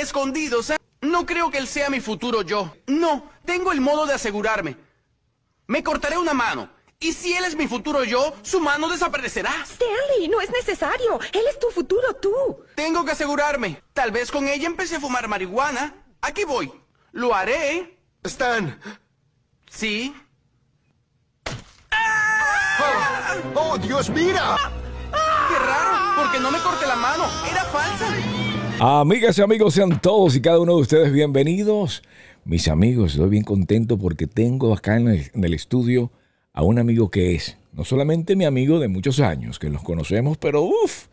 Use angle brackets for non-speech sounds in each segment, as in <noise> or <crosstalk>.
escondidos. ¿eh? No creo que él sea mi futuro yo. No, tengo el modo de asegurarme. Me cortaré una mano. Y si él es mi futuro yo, su mano desaparecerá. Stanley, no es necesario. Él es tu futuro tú. Tengo que asegurarme. Tal vez con ella empecé a fumar marihuana. Aquí voy. Lo haré. Stan. Sí. Oh, oh, Dios, mira. Qué raro, porque no me corté la mano. Era falsa. Amigas y amigos, sean todos y cada uno de ustedes bienvenidos. Mis amigos, estoy bien contento porque tengo acá en el, en el estudio a un amigo que es no solamente mi amigo de muchos años, que nos conocemos, pero uff,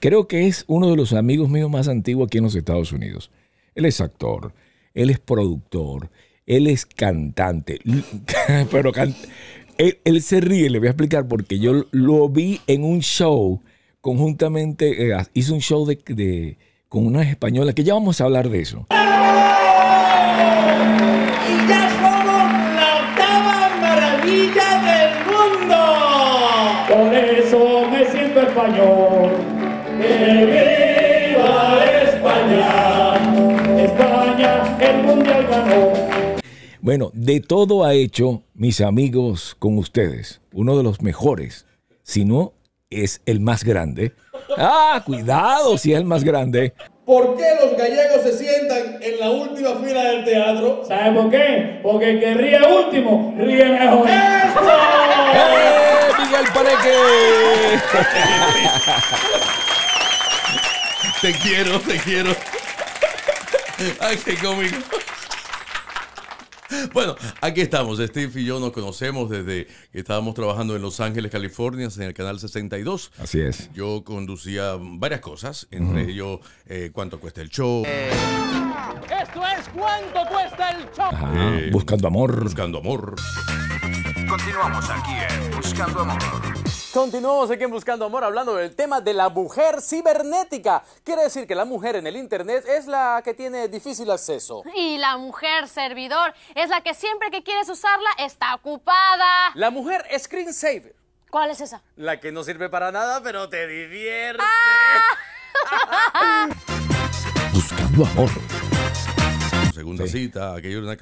creo que es uno de los amigos míos más antiguos aquí en los Estados Unidos. Él es actor, él es productor, él es cantante, <laughs> pero él, se ríe, le voy a explicar porque yo lo vi en un show conjuntamente, eh, hizo un show de- con una española, que ya vamos a hablar de eso. y ya somos la octava maravilla del mundo. Por eso me siento español. ¡Que viva España! España, el mundial ganó. Bueno, de todo ha hecho, mis amigos, con ustedes, uno de los mejores, si no es el más grande. Ah, cuidado si es el más grande. ¿Por qué los gallegos se sientan en la última fila del teatro? ¿Sabe por qué? Porque el que ríe último ríe mejor. ¡Eh, Miguel Pareque! Te quiero, te quiero. Ay, qué cómico. <laughs> Bueno, aquí estamos. Steve y yo nos conocemos desde que estábamos trabajando en Los Ángeles, California, en el canal 62. Así es. Yo conducía varias cosas, entre ellos eh, cuánto cuesta el show, Esto es cuánto cuesta el show. Ajá, Eh, buscando amor. buscando amor. Continuamos aquí en Buscando Amor. Continuamos aquí en Buscando Amor hablando del tema de la mujer cibernética. Quiere decir que la mujer en el Internet es la que tiene difícil acceso. Y la mujer servidor es la que siempre que quieres usarla está ocupada. La mujer screensaver. ¿Cuál es esa? La que no sirve para nada, pero te divierte. <laughs> Buscando amor. Segunda Sí. cita, aquello era una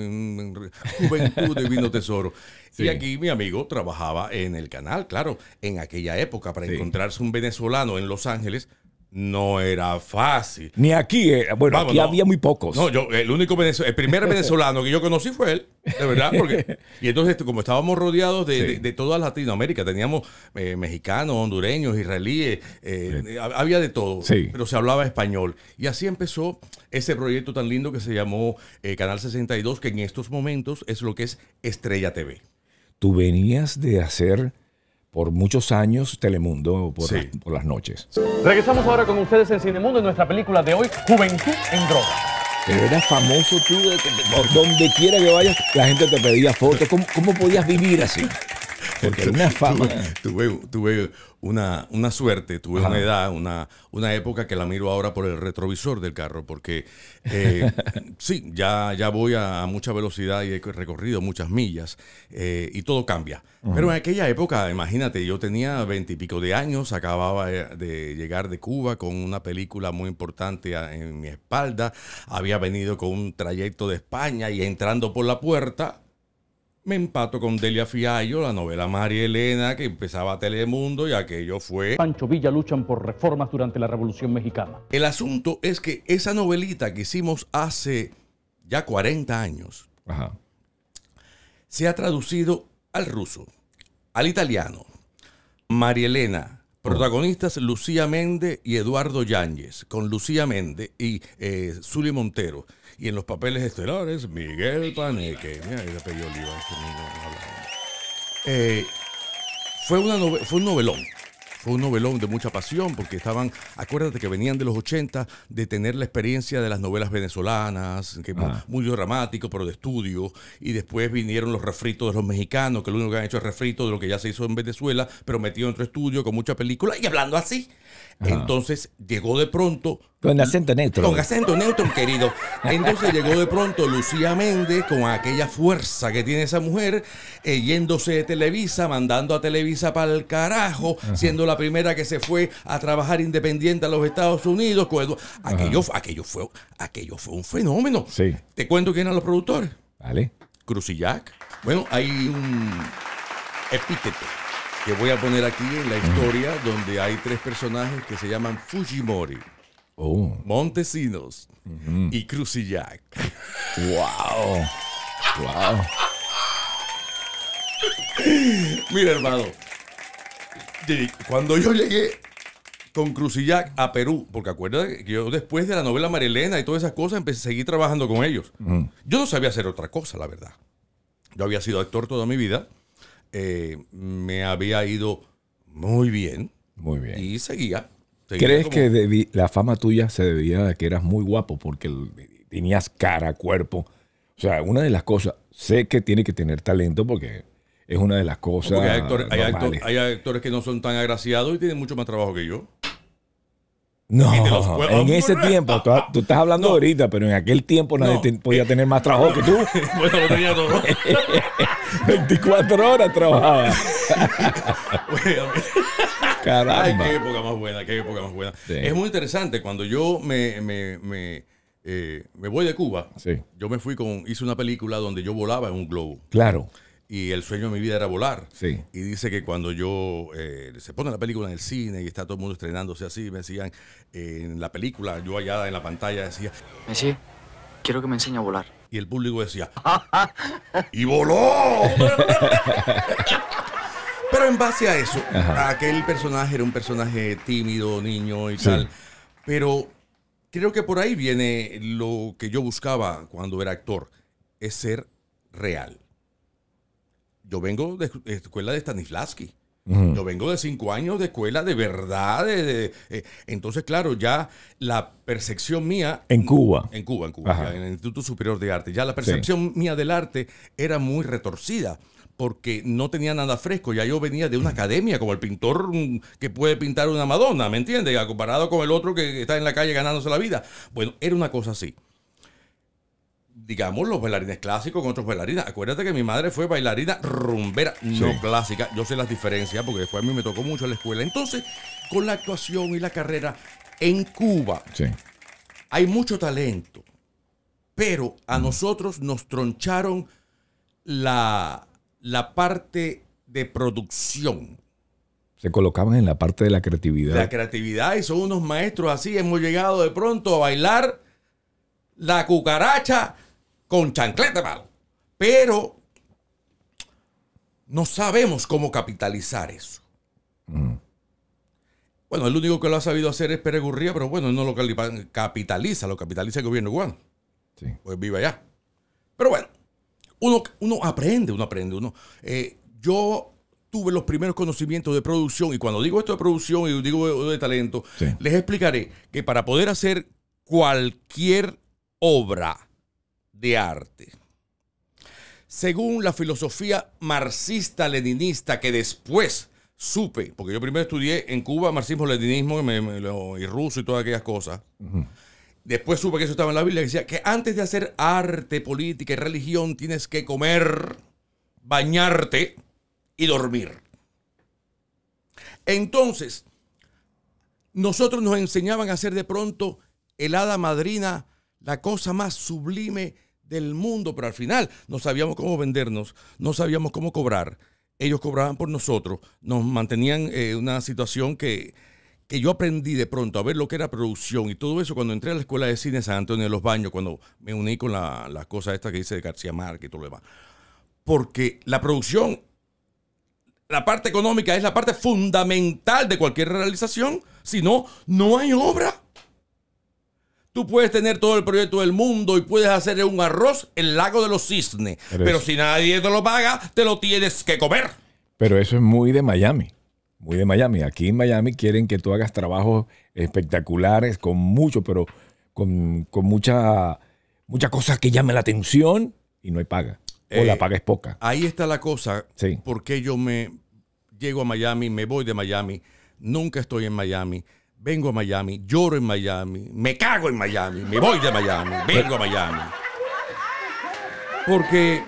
en juventud de vino tesoro. <laughs> Sí. Y aquí mi amigo trabajaba en el canal, claro, en aquella época, para Sí. encontrarse un venezolano en Los Ángeles no era fácil. Ni aquí, eh, bueno, Vamos, aquí no. había muy pocos. No, yo, el único venezolano, el primer <laughs> venezolano que yo conocí fue él, de verdad, porque, <laughs> y entonces como estábamos rodeados de, Sí. de- de toda Latinoamérica, teníamos eh, mexicanos, hondureños, israelíes, eh, ha- había de todo, Sí. pero se hablaba español. Y así empezó ese proyecto tan lindo que se llamó Canal 62, que en estos momentos es lo que es Estrella TV. Tú venías de hacer por muchos años Telemundo por, Sí. las, por las noches. Regresamos ahora con ustedes en Cinemundo en nuestra película de hoy, Juventud en Droga. Pero eras famoso tú, de que por donde quiera que vayas, la gente te pedía fotos. ¿Cómo, cómo podías vivir así? Porque era una fama. Tuve, tuve una, una suerte, tuve Ajá. una edad, una, una época que la miro ahora por el retrovisor del carro, porque eh, <laughs> sí, ya, ya voy a, mucha velocidad y he recorrido muchas millas eh, y todo cambia. Pero en aquella época, imagínate, yo tenía veintipico de años, acababa de llegar de Cuba con una película muy importante en mi espalda, había venido con un trayecto de España y entrando por la puerta, me empato con Delia Fiallo, la novela María Elena, que empezaba a Telemundo y aquello fue... Pancho Villa luchan por reformas durante la Revolución Mexicana. El asunto es que esa novelita que hicimos hace ya 40 años Ajá. se ha traducido al ruso, al italiano. María Elena, protagonistas Lucía Méndez y Eduardo Yáñez, con Lucía Méndez y eh, Zuli Montero. Y en los papeles estelares, Miguel Paneque. Mira, el apellido Oliva, este. Eh, fue, una fue un novelón. Fue un novelón de mucha pasión porque estaban, acuérdate que venían de los 80 de tener la experiencia de las novelas venezolanas, que Ah. muy dramático, pero de estudio, y después vinieron los refritos de los mexicanos, que lo único que han hecho es refrito de lo que ya se hizo en Venezuela, pero metido en otro estudio con mucha película y hablando así. Ajá. Entonces llegó de pronto Con acento neutro. Con acento neutro, querido. Entonces llegó de pronto Lucía Méndez con aquella fuerza que tiene esa mujer, eh, yéndose de Televisa, mandando a Televisa para el carajo, siendo la primera que se fue a trabajar independiente a los Estados Unidos. Edu- Aquello, aquello, fue, aquello fue un fenómeno. Sí. Te cuento quién eran los productores. Vale. Crucillac. Bueno, hay un epíteto que voy a poner aquí en la historia donde hay tres personajes que se llaman Fujimori, Oh. Montesinos y Crucillac. Wow. Wow. Mira, hermano, cuando yo llegué con Crucillac a Perú, porque acuérdate que yo después de la novela Marilena y todas esas cosas empecé a seguir trabajando con ellos. Yo no sabía hacer otra cosa, la verdad. Yo había sido actor toda mi vida, eh, me había ido muy bien Muy bien. y seguía. seguía ¿Crees como- que la fama tuya se debía a que eras muy guapo porque tenías cara, cuerpo? O sea, una de las cosas, sé que tiene que tener talento porque es una de las cosas. Porque hay actores, hay, actor- hay actores que no son tan agraciados y tienen mucho más trabajo que yo. No, en ese tiempo, tú, tú estás hablando <laughs> ahorita, pero en aquel tiempo nadie No. te- podía tener más trabajo que tú. <laughs> bueno, lo tenía todo. <laughs> 24 horas trabajaba. Bueno, Ay, Caramba. qué época más buena, qué época más buena. Sí. Es muy interesante. Cuando yo me, me, me, eh, me voy de Cuba, Sí. yo me fui con, hice una película donde yo volaba en un globo. Claro. Y el sueño de mi vida era volar. Sí. Y dice que cuando yo eh, se pone la película en el cine y está todo el mundo estrenándose así, me decían eh, en la película, yo allá en la pantalla decía, Messi, quiero que me enseñe a volar. y el público decía, <laughs> ¡y voló! <laughs> Pero en base a eso, Ajá. aquel personaje era un personaje tímido, niño y Sí. tal. Pero creo que por ahí viene lo que yo buscaba cuando era actor, es ser real. Yo vengo de, de escuela de Stanislavski. Yo vengo de cinco años de escuela de verdad. de- de- eh, entonces, claro, ya la percepción mía En Cuba. en Cuba, en Cuba, ya en el Instituto Superior de Arte. Ya la percepción mía del arte era muy retorcida porque no tenía nada fresco. Ya yo venía de una academia, como el pintor mm, que puede pintar una Madonna, ¿me entiendes? Comparado con el otro que está en la calle ganándose la vida. Bueno, era una cosa así. Digamos, los bailarines clásicos con otros bailarines. Acuérdate que mi madre fue bailarina rumbera, no clásica. Yo sé las diferencias porque después a mí me tocó mucho la escuela. Entonces, con la actuación y la carrera en Cuba, Sí. hay mucho talento, pero a nosotros nos troncharon la, la parte de producción, Se colocaban en la parte de la creatividad. la creatividad, y son unos maestros así. Hemos llegado de pronto a bailar la cucaracha con chancleta, malo. Pero no sabemos cómo capitalizar eso. Bueno, el único que lo ha sabido hacer es Pérez Gurría, pero bueno, no lo capitaliza, lo capitaliza el gobierno cubano. Sí. Pues vive allá. Pero bueno, uno, uno aprende, uno aprende. Uno, eh, yo tuve los primeros conocimientos de producción y cuando digo esto de producción y digo de, de talento, Sí. les explicaré que para poder hacer cualquier obra de arte, según la filosofía marxista-leninista que después supe, porque yo primero estudié en Cuba marxismo-leninismo y, ruso y todas aquellas cosas. Después supe que eso estaba en la Biblia, que decía que antes de hacer arte, política y religión tienes que comer, bañarte y dormir. Entonces, nosotros nos enseñaban a hacer de pronto el hada madrina, la cosa más sublime del mundo, pero al final no sabíamos cómo vendernos, no sabíamos cómo cobrar. Ellos cobraban por nosotros, nos mantenían eh, una situación que, que yo aprendí de pronto a ver lo que era producción y todo eso cuando entré a la escuela de cine San Antonio de los Baños, cuando me uní con la- las cosas estas que dice García Márquez y todo lo demás. Porque la producción, la parte económica es la parte fundamental de cualquier realización, si no, no hay obra. Tú puedes tener todo el proyecto del mundo y puedes hacer un arroz el lago de los cisnes, Pero si nadie te lo paga, te lo tienes que comer. Pero eso es muy de Miami. Muy de Miami. Aquí en Miami quieren que tú hagas trabajos espectaculares, con mucho, pero con, con mucha, muchas cosas que llamen la atención y no hay paga. O Eh, la paga es poca. Ahí está la cosa. Sí. Porque yo me llego a Miami, me voy de Miami, nunca estoy en Miami. Vengo a Miami, lloro en Miami, me cago en Miami, me voy de Miami, vengo a Miami. Porque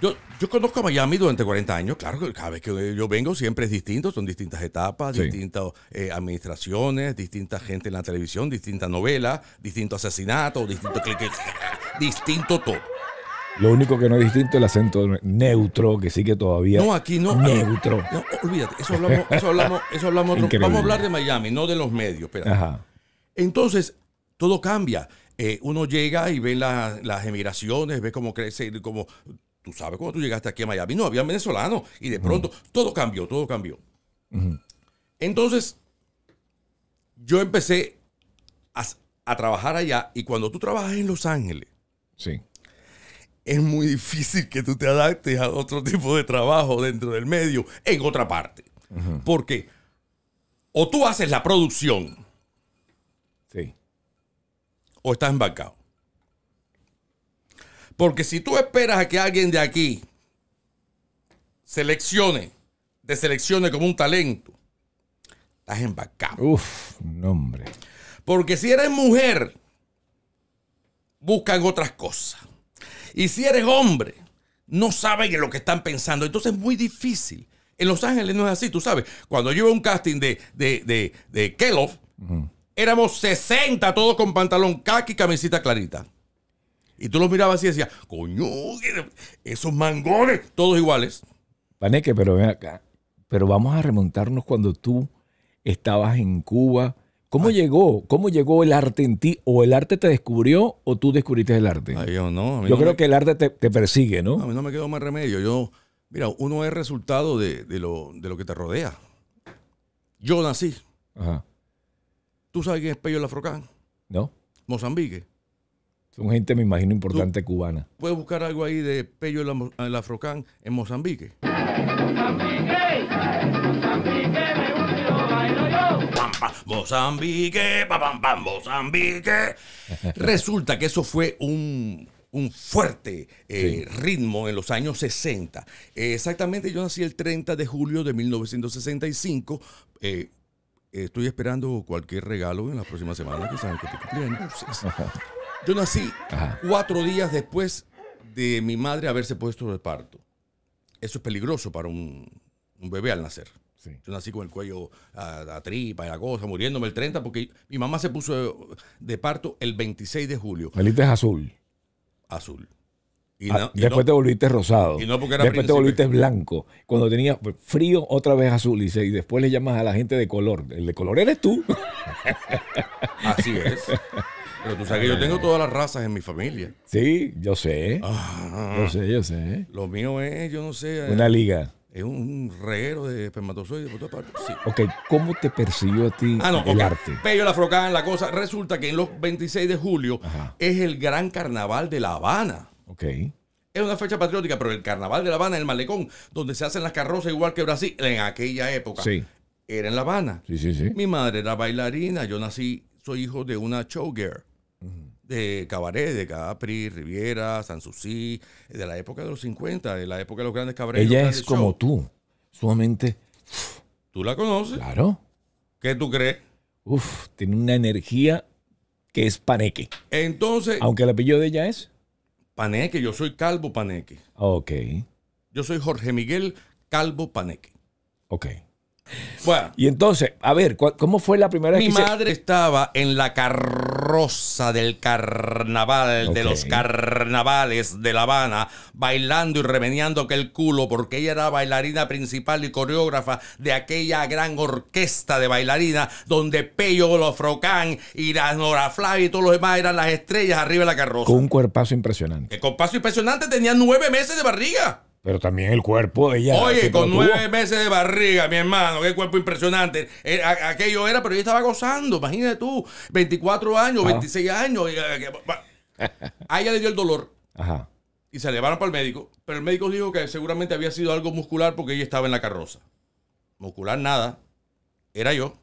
yo, yo conozco a Miami durante 40 años, claro que cada vez que yo vengo siempre es distinto, son distintas etapas, Sí. distintas eh, administraciones, distinta gente en la televisión, distintas novelas, distintos asesinatos, distinto, <laughs> distinto todo. Lo único que no es distinto es el acento neutro, que sigue todavía No, aquí no. neutro. No, olvídate, eso hablamos, eso hablamos, eso hablamos otro-. Vamos a hablar de Miami, no de los medios. Ajá. Entonces, todo cambia. Eh, uno llega y ve la- las emigraciones, ve cómo crece, como tú sabes cómo tú llegaste aquí a Miami. No, había venezolanos y de pronto todo cambió, todo cambió. Entonces, yo empecé a, a trabajar allá y cuando tú trabajas en Los Ángeles, Sí. Es muy difícil que tú te adaptes a otro tipo de trabajo dentro del medio en otra parte. Porque o tú haces la producción Sí. o estás embarcado. Porque si tú esperas a que alguien de aquí seleccione, te seleccione como un talento, estás embarcado. Uf, no, hombre. Porque si eres mujer, buscan otras cosas. Y si eres hombre, no saben en lo que están pensando. Entonces es muy difícil. En Los Ángeles no es así, tú sabes. Cuando yo iba a un casting de, de, de, de Kellogg, éramos 60 todos con pantalón khaki y camisita clarita. Y tú los mirabas así y decías, coño, esos mangones, todos iguales. Paneque, pero ven acá. Pero vamos a remontarnos cuando tú estabas en Cuba. ¿Cómo llegó? ¿Cómo llegó el arte en ti? ¿O el arte te descubrió o tú descubriste el arte? Ay, yo no. a mí Yo no creo me- que el arte te, te persigue, ¿no? A mí no me quedó más remedio. Yo, mira, uno es resultado de, de lo, de lo que te rodea. Yo nací. Ajá. ¿Tú sabes quién es Pello Lafrocán? ¿No? Mozambique. Son gente, me imagino, importante cubana. ¿Puedes buscar algo ahí de Pello Lamo- Lafrocán en Mozambique? Pam, Mozambique, pam, pam, pam, Mozambique. <laughs> Resulta que eso fue un, un fuerte eh, ritmo en los años 60. Eh, exactamente, yo nací el 30 de julio de 1965. Eh, estoy esperando cualquier regalo en las próximas semanas, que saben que te cumpleaños. <laughs> Yo nací Ajá. cuatro días después de mi madre haberse puesto de parto. Eso es peligroso para un, un bebé al nacer. Sí. Yo nací con el cuello a, a tripa y la cosa, muriéndome el 30 porque mi mamá se puso de parto el 26 de julio, Saliste azul. azul. Y Ah, no- y después no- te volviste rosado. y no porque era después te volviste blanco. Cuando tenías frío, otra vez azul. Y, dice, y después le llamas a la gente de color. El de color eres tú. <laughs> Así es. Pero tú sabes que yo tengo todas las razas en mi familia. sí, yo sé. Ah. Yo sé, yo sé. Lo mío es, yo no sé, eh, Una liga. Es un reguero de espermatozoides por todas partes. Sí. Ok, ¿cómo te persiguió a ti Ah, no, el ok. arte? Pello la Frocán, la cosa. Resulta que en los 26 de julio Ajá. es el gran carnaval de La Habana. Ok. Es una fecha patriótica, pero el carnaval de La Habana, el malecón, donde se hacen las carrozas igual que Brasil, en aquella época, Sí. era en La Habana. Sí, sí, sí. Mi madre era bailarina, yo nací, soy hijo de una showgirl. De cabaret, de Capri, Riviera, Sanssouci, de la época de los 50, de la época de los grandes cabarets. Ella es como shows. tú. Sumamente. ¿Tú la conoces? Claro. ¿Qué tú crees? Uf, tiene una energía que es paneque. Entonces, Aunque el apellido de ella es. Paneque, yo soy Calvo Paneque. Ok. Yo soy Jorge Miguel Calvo Paneque. Ok. Bueno, Y entonces, a ver, ¿cu- ¿cómo fue la primera vez mi que se- madre estaba en la carroza del carnaval, de los carnavales de La Habana, bailando y remeneando aquel culo, porque ella era bailarina principal y coreógrafa de aquella gran orquesta de bailarinas, donde Pello Lofrocán y la Nora Flavia y todos los demás eran las estrellas arriba de la carroza. Con un cuerpazo impresionante. Con paso impresionante tenía nueve meses de barriga. Pero también el cuerpo de ella. Oye, con nueve meses de barriga, mi hermano, qué cuerpo impresionante. Eh, aquello era, pero ella estaba gozando, imagínate tú, 24 años, Ah. 26 años. y, eh, a ella le dio el dolor Ajá. y se llevaron para el médico, pero el médico dijo que seguramente había sido algo muscular porque ella estaba en la carroza. Muscular nada, era yo,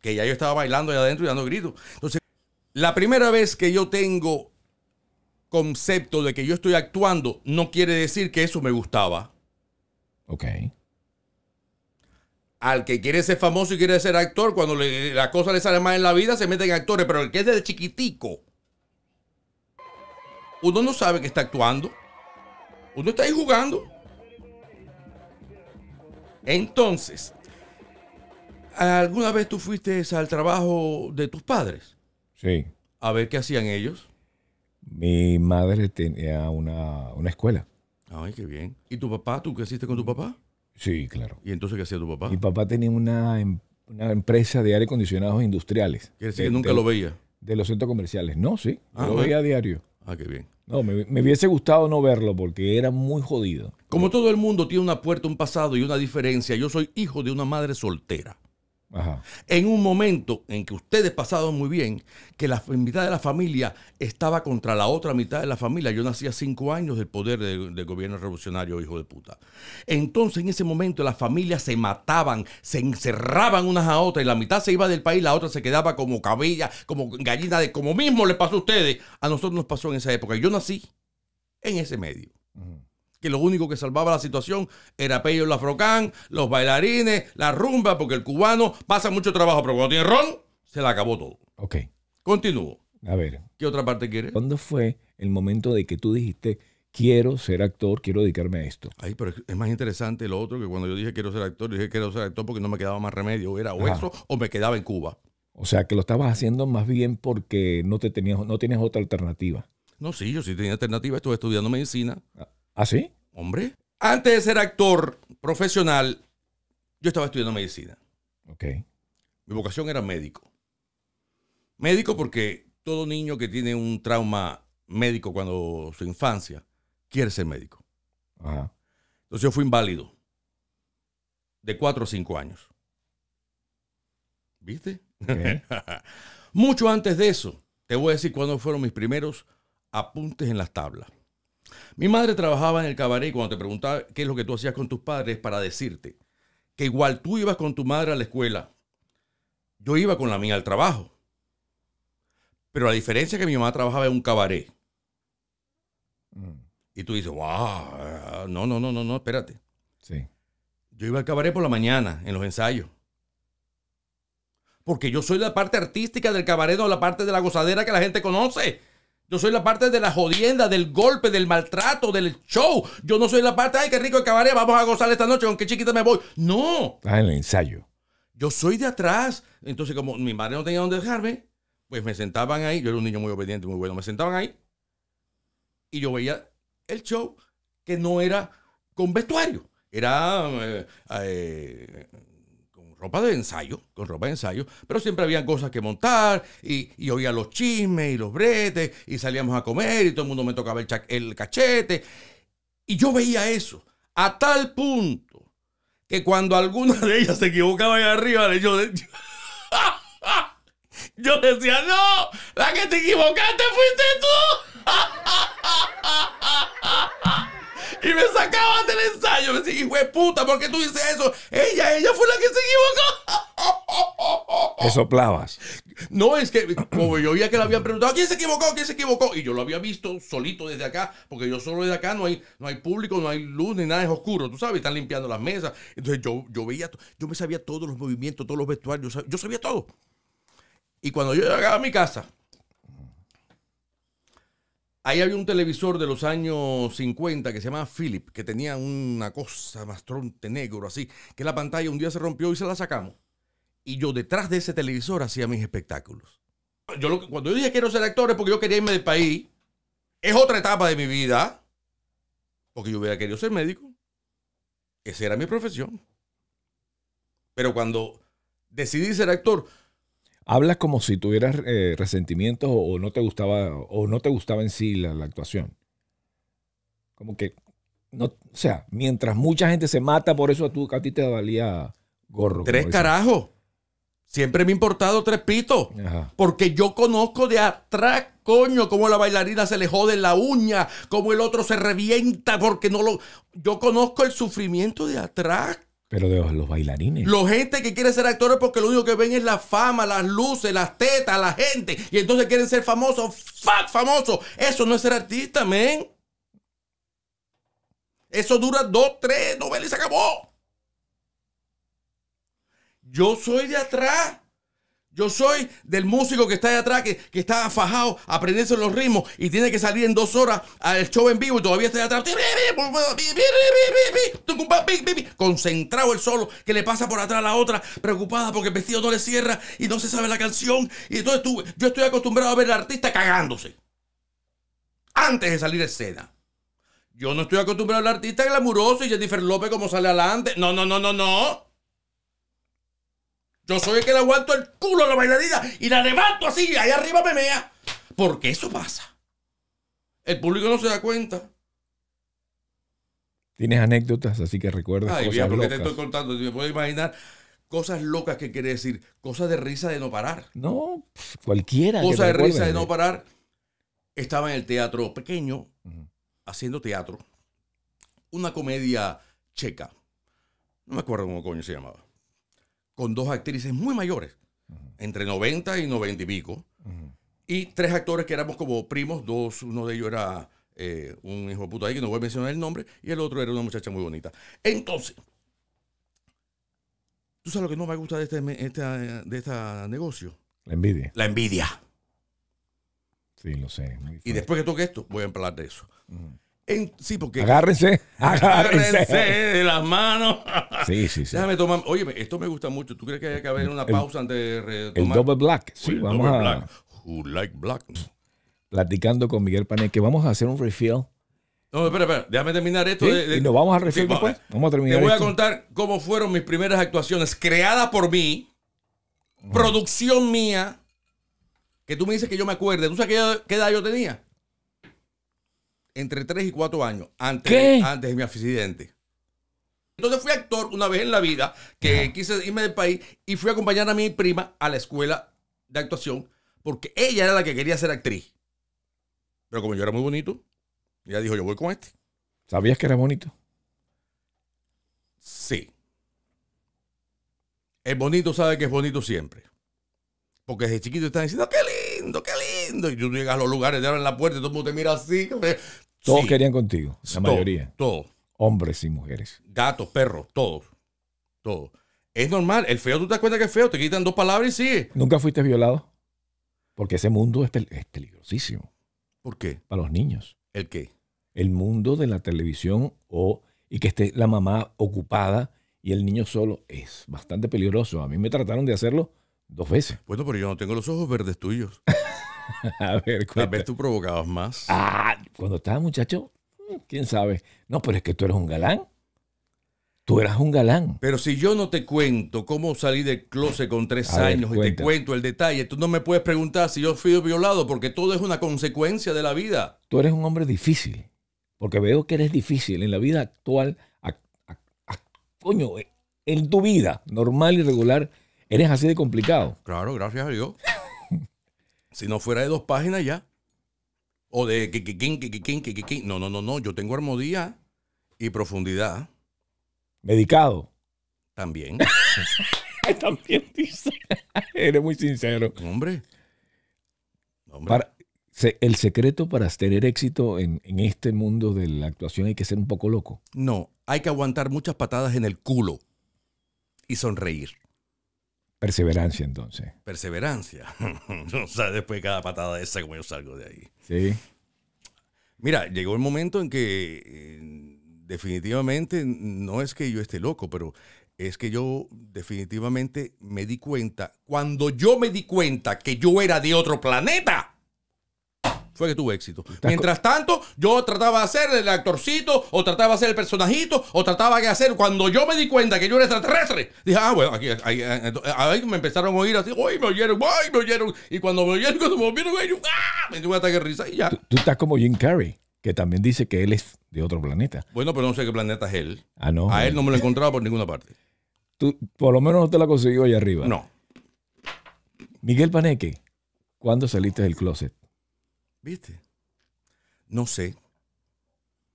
que ya yo estaba bailando allá adentro y dando gritos. Entonces, la primera vez que yo tengo concepto de que yo estoy actuando, no quiere decir que eso me gustaba. Ok. Al que quiere ser famoso y quiere ser actor, cuando le- la cosa le sale mal en la vida, se mete en actores. Pero el que es desde chiquitico, uno no sabe que está actuando. Uno está ahí jugando. Entonces, ¿alguna vez tú fuiste al trabajo de tus padres? Sí. A ver qué hacían ellos. Mi madre tenía una, una escuela. Ay, qué bien. ¿Y tu papá? ¿Tú creciste con tu papá? Sí, claro. ¿Y entonces qué hacía tu papá? Mi papá tenía una, em- una empresa de aire acondicionados industriales. Quiere decir De- que nunca de- lo veía. De los centros comerciales. No, sí. Ajá. Lo veía a diario. Ah, qué bien. No, me, me hubiese gustado no verlo porque era muy jodido. Como todo el mundo tiene una puerta, un pasado y una diferencia, yo soy hijo de una madre soltera. Ajá. En un momento en que ustedes pasaron muy bien, que la mitad de la familia estaba contra la otra mitad de la familia. Yo nací a cinco años del poder del, del gobierno revolucionario, hijo de puta. Entonces, en ese momento, las familias se mataban, se encerraban unas a otras, y la mitad se iba del país, la otra se quedaba como cabella, como gallina de como mismo le pasó a ustedes. A nosotros nos pasó en esa época. Yo nací en ese medio que lo único que salvaba la situación era Pello Lafrocán, los bailarines, la rumba, porque el cubano pasa mucho trabajo, pero cuando tiene ron, se le acabó todo. Ok. Continúo. A ver. ¿Qué otra parte quieres? ¿Cuándo fue el momento de que tú dijiste, quiero ser actor, quiero dedicarme a esto? Ay, pero es- más interesante lo otro que cuando yo dije quiero ser actor, dije quiero ser actor porque no me quedaba más remedio, era o Ajá. eso o me quedaba en Cuba. O sea, que lo estabas haciendo más bien porque no, te tenías, no tienes otra alternativa. No, sí, yo sí tenía alternativa, estuve estudiando medicina. ¿Ah, sí? Hombre, antes de ser actor profesional, yo estaba estudiando medicina. Ok. Mi vocación era médico. Médico porque todo niño que tiene un trauma médico cuando su infancia quiere ser médico. Ajá. Entonces yo fui inválido de 4 o 5 años. ¿Viste? <laughs> Mucho antes de eso, te voy a decir cuándo fueron mis primeros apuntes en las tablas. Mi madre trabajaba en el cabaret y cuando te preguntaba qué es lo que tú hacías con tus padres para decirte que igual tú ibas con tu madre a la escuela, yo iba con la mía al trabajo. Pero la diferencia es que mi mamá trabajaba en un cabaret. Y tú dices, wow, no, no, no, no, no, espérate. Sí. Yo iba al cabaret por la mañana, en los ensayos. Porque yo soy la parte artística del cabaret, no la parte de la gozadera que la gente conoce. Yo soy la parte de la jodienda, del golpe, del maltrato, del show. Yo no soy la parte, ay, qué rico el cabaret, vamos a gozar esta noche, con qué chiquita me voy. No, Estás en el ensayo. yo soy de atrás. Entonces, como mi madre no tenía dónde dejarme, pues me sentaban ahí. Yo era un niño muy obediente, muy bueno. Me sentaban ahí y yo veía el show que no era con vestuario. Era eh, eh, ropa de ensayo, con ropa de ensayo. Pero siempre había cosas que montar y, oía los chismes y los bretes y salíamos a comer y todo el mundo me tocaba el, cachete. Y yo veía eso a tal punto que cuando alguna de ellas se equivocaba ahí arriba, yo, <laughs> yo decía, no, la que te equivocaste fuiste tú. <laughs> Y me sacaban del ensayo. Me decían, hijo de puta, ¿por qué tú dices eso? Ella, ella fue la que se equivocó. <laughs> Te soplabas. No, es que como yo oía que le habían preguntado, ¿quién se equivocó? ¿Quién se equivocó? Y yo lo había visto solito desde acá, porque yo solo desde acá no hay, no hay público, no hay luz, ni nada, es oscuro, tú sabes, están limpiando las mesas. Entonces yo, yo veía, yo me sabía todos los movimientos, todos los vestuarios, yo sabía todo. Y cuando yo llegaba a mi casa, ahí había un televisor de los años 50 que se llamaba Philip, que tenía una cosa mastronte negro así, que la pantalla un día se rompió y se la sacamos. Y yo detrás de ese televisor hacía mis espectáculos. Yo cuando yo dije quiero ser actor es porque yo quería irme del país. Es otra etapa de mi vida. Porque yo hubiera querido ser médico. Esa era mi profesión. Pero cuando decidí ser actor, Hablas como si tuvieras eh, resentimientos o, o no te gustaba o no te gustaba en sí la, la actuación. Como que no, o sea, mientras mucha gente se mata por eso a, tú, a ti te valía gorro. tres carajos. Siempre me ha importado tres pitos. Ajá. Porque yo conozco de atrás, coño, cómo la bailarina se le jode la uña, cómo el otro se revienta porque no lo. Yo conozco el sufrimiento de atrás. Pero de los bailarines. Los gente que quiere ser actores porque lo único que ven es la fama, las luces, las tetas, la gente. Y entonces quieren ser famosos. ¡Fuck, famosos! Eso no es ser artista, men. Eso dura dos, tres novelas y se acabó. Yo soy de atrás. Yo soy del músico que está de atrás, que, está fajado a aprenderse los ritmos y tiene que salir en dos horas al show en vivo y todavía está de atrás. Concentrado el solo, que le pasa por atrás a la otra, preocupada porque el vestido no le cierra y no se sabe la canción. Y entonces tú, yo estoy acostumbrado a ver al artista cagándose antes de salir a escena. Yo no estoy acostumbrado al artista glamuroso y Jennifer López como sale adelante. No, no, no, no, no. Yo soy el que le aguanto el culo a la bailarina y la levanto así, ahí arriba me mea. Porque eso pasa. El público no se da cuenta. Tienes anécdotas, así que recuerdas Ay, cosas mira, porque te estoy contando. Me puedo imaginar cosas locas que quiere decir. Cosas de risa de no parar. No, cualquiera. que Cosa te de risa de no parar. Estaba en el teatro pequeño, haciendo teatro. Una comedia checa. No me acuerdo cómo coño se llamaba. Con dos actrices muy mayores. Entre 90 y 90 y pico. Y tres actores que éramos como primos. Dos, uno de ellos era eh, un hijo de puta ahí, que no voy a mencionar el nombre. Y el otro era una muchacha muy bonita. Entonces, ¿tú sabes lo que no me gusta de este, esta- de este negocio? La envidia. La envidia. Sí, lo sé. Y después que toque esto, voy a hablar de eso. En- sí, porque. Agárrense, <laughs> agárrense. Agárrense de las manos. Sí, sí, sí. Déjame tomar. Oye, esto me gusta mucho. ¿Tú crees que hay que haber una El- pausa antes de El retomar? double black. Sí, Oye, el vamos double a. black. Who like black? Platicando con Miguel Paneque. Vamos a hacer un refill. No, espera, espera. Déjame terminar esto. Sí, de- de- y nos vamos a refill Sí, después. Vamos a terminar Te voy a contar cómo fueron mis primeras actuaciones creadas por mí, producción mía, que tú me dices que yo me acuerde. ¿Tú sabes qué edad yo tenía? Entre 3 y 4 años, antes, ¿Qué? antes de mi accidente. Entonces fui actor una vez en la vida que quise irme del país y fui a acompañar a mi prima a la escuela de actuación porque ella era la que quería ser actriz. Pero como yo era muy bonito, ella dijo, yo voy con este. ¿Sabías que era bonito? Sí. El bonito sabe que es bonito siempre. Porque desde chiquito están diciendo, qué lindo, qué lindo. Y tú llegas a los lugares, te abren la puerta y todo el mundo te mira así. Todos Sí, querían contigo. La todo, mayoría. Todo. Hombres y mujeres. Gatos, perros, todos. Todo. Es normal. El feo, tú te das cuenta que es feo. Te quitan dos palabras y sigue. ¿Nunca fuiste violado? Porque ese mundo es, pel- es peligrosísimo ¿Por qué? para los niños. ¿El qué? El mundo de la televisión o y que esté la mamá ocupada y el niño solo es bastante peligroso. A mí me trataron de hacerlo dos veces. Bueno, pero yo no tengo los ojos verdes tuyos. <laughs> <laughs> A ver, Tal cuenta. vez tú provocabas más. Ah, cuando estaba muchacho, quién sabe. No, pero es que tú eres un galán. Tú eras un galán. Pero si yo no te cuento cómo salí del closet con tres A ver, años y te cuento el detalle, tú no me puedes preguntar si yo fui violado porque todo es una consecuencia de la vida. Tú eres un hombre difícil. Porque veo que eres difícil en la vida actual. ac- ac- ac- coño, en tu vida normal y regular, eres así de complicado. Claro, gracias a Dios. Si no fuera de dos páginas ya. O de que, que, que, que, No, no, no, no. Yo tengo armonía y profundidad. Medicado. También. <laughs> También dice. Eres muy sincero. Hombre. Hombre. El secreto para tener éxito en, en este mundo de la actuación hay que ser un poco loco. No, hay que aguantar muchas patadas en el culo y sonreír. Perseverancia, entonces. Perseverancia. <laughs> no sabes después de cada patada esa como yo salgo de ahí. Sí. Mira, llegó el momento en que eh, definitivamente no es que yo esté loco, pero es que yo definitivamente me di cuenta, cuando yo me di cuenta que yo era de otro planeta, fue que tuve éxito. Mientras tanto, yo trataba de hacer el actorcito, o trataba de hacer el personajito, o trataba de hacer, cuando yo me di cuenta que yo era extraterrestre, dije, ah, bueno, aquí, ahí, ahí, ahí me empezaron a oír así, ¡ay, me oyeron! ¡ay, me oyeron! Y cuando me oyeron, cuando me oyeron, ellos, ¡ah! Me dio un ataque de risa y ya. Tú, tú estás como Jim Carrey, que también dice que él es de otro planeta. Bueno, pero no sé qué planeta es él. Ah, no. A él no me lo he encontrado por ninguna parte. Tú, por lo menos no te la consiguió allá arriba. No. Miguel Paneque, ¿cuándo saliste del closet? ¿Viste? No sé.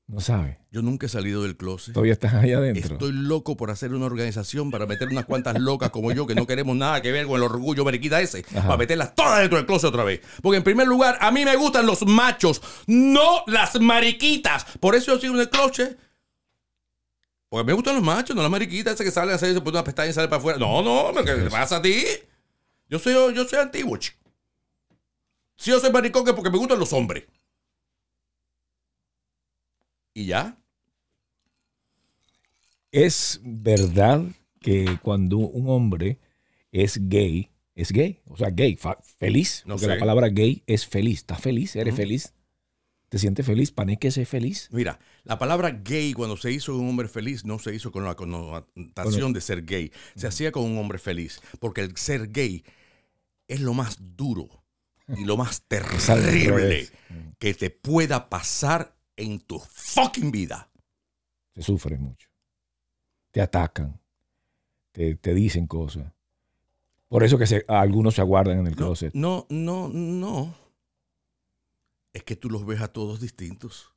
No sabe. Yo nunca he salido del closet. Todavía estás ahí adentro. Estoy loco por hacer una organización para meter unas cuantas locas como yo que no queremos nada que ver con el orgullo mariquita ese. Ajá. Para meterlas todas dentro del closet otra vez. Porque en primer lugar, a mí me gustan los machos, no las mariquitas. Por eso yo sigo en el closet. Porque me gustan los machos, no las mariquitas esas que salen a hacer y se ponen una pestaña y salen para afuera. No, no, ¿qué te pasa a ti? Yo soy, yo soy antiguo, chico. Si yo soy maricón que porque me gustan los hombres. ¿Y ya? Es verdad que cuando un hombre es gay, es gay, o sea, gay, feliz, No porque sé. la palabra gay es feliz, ¿estás feliz? ¿Eres feliz? ¿Te sientes feliz? ¿Paneque es feliz? Mira, la palabra gay cuando se hizo un hombre feliz no se hizo con la connotación de ser gay. Se hacía con un hombre feliz. Porque el ser gay es lo más duro y lo más terrible que te pueda pasar en tu fucking vida. Se sufre mucho. Te atacan, te, te dicen cosas. Por eso que se- algunos se aguardan en el No, closet. no, no, no. Es que tú los ves a todos distintos.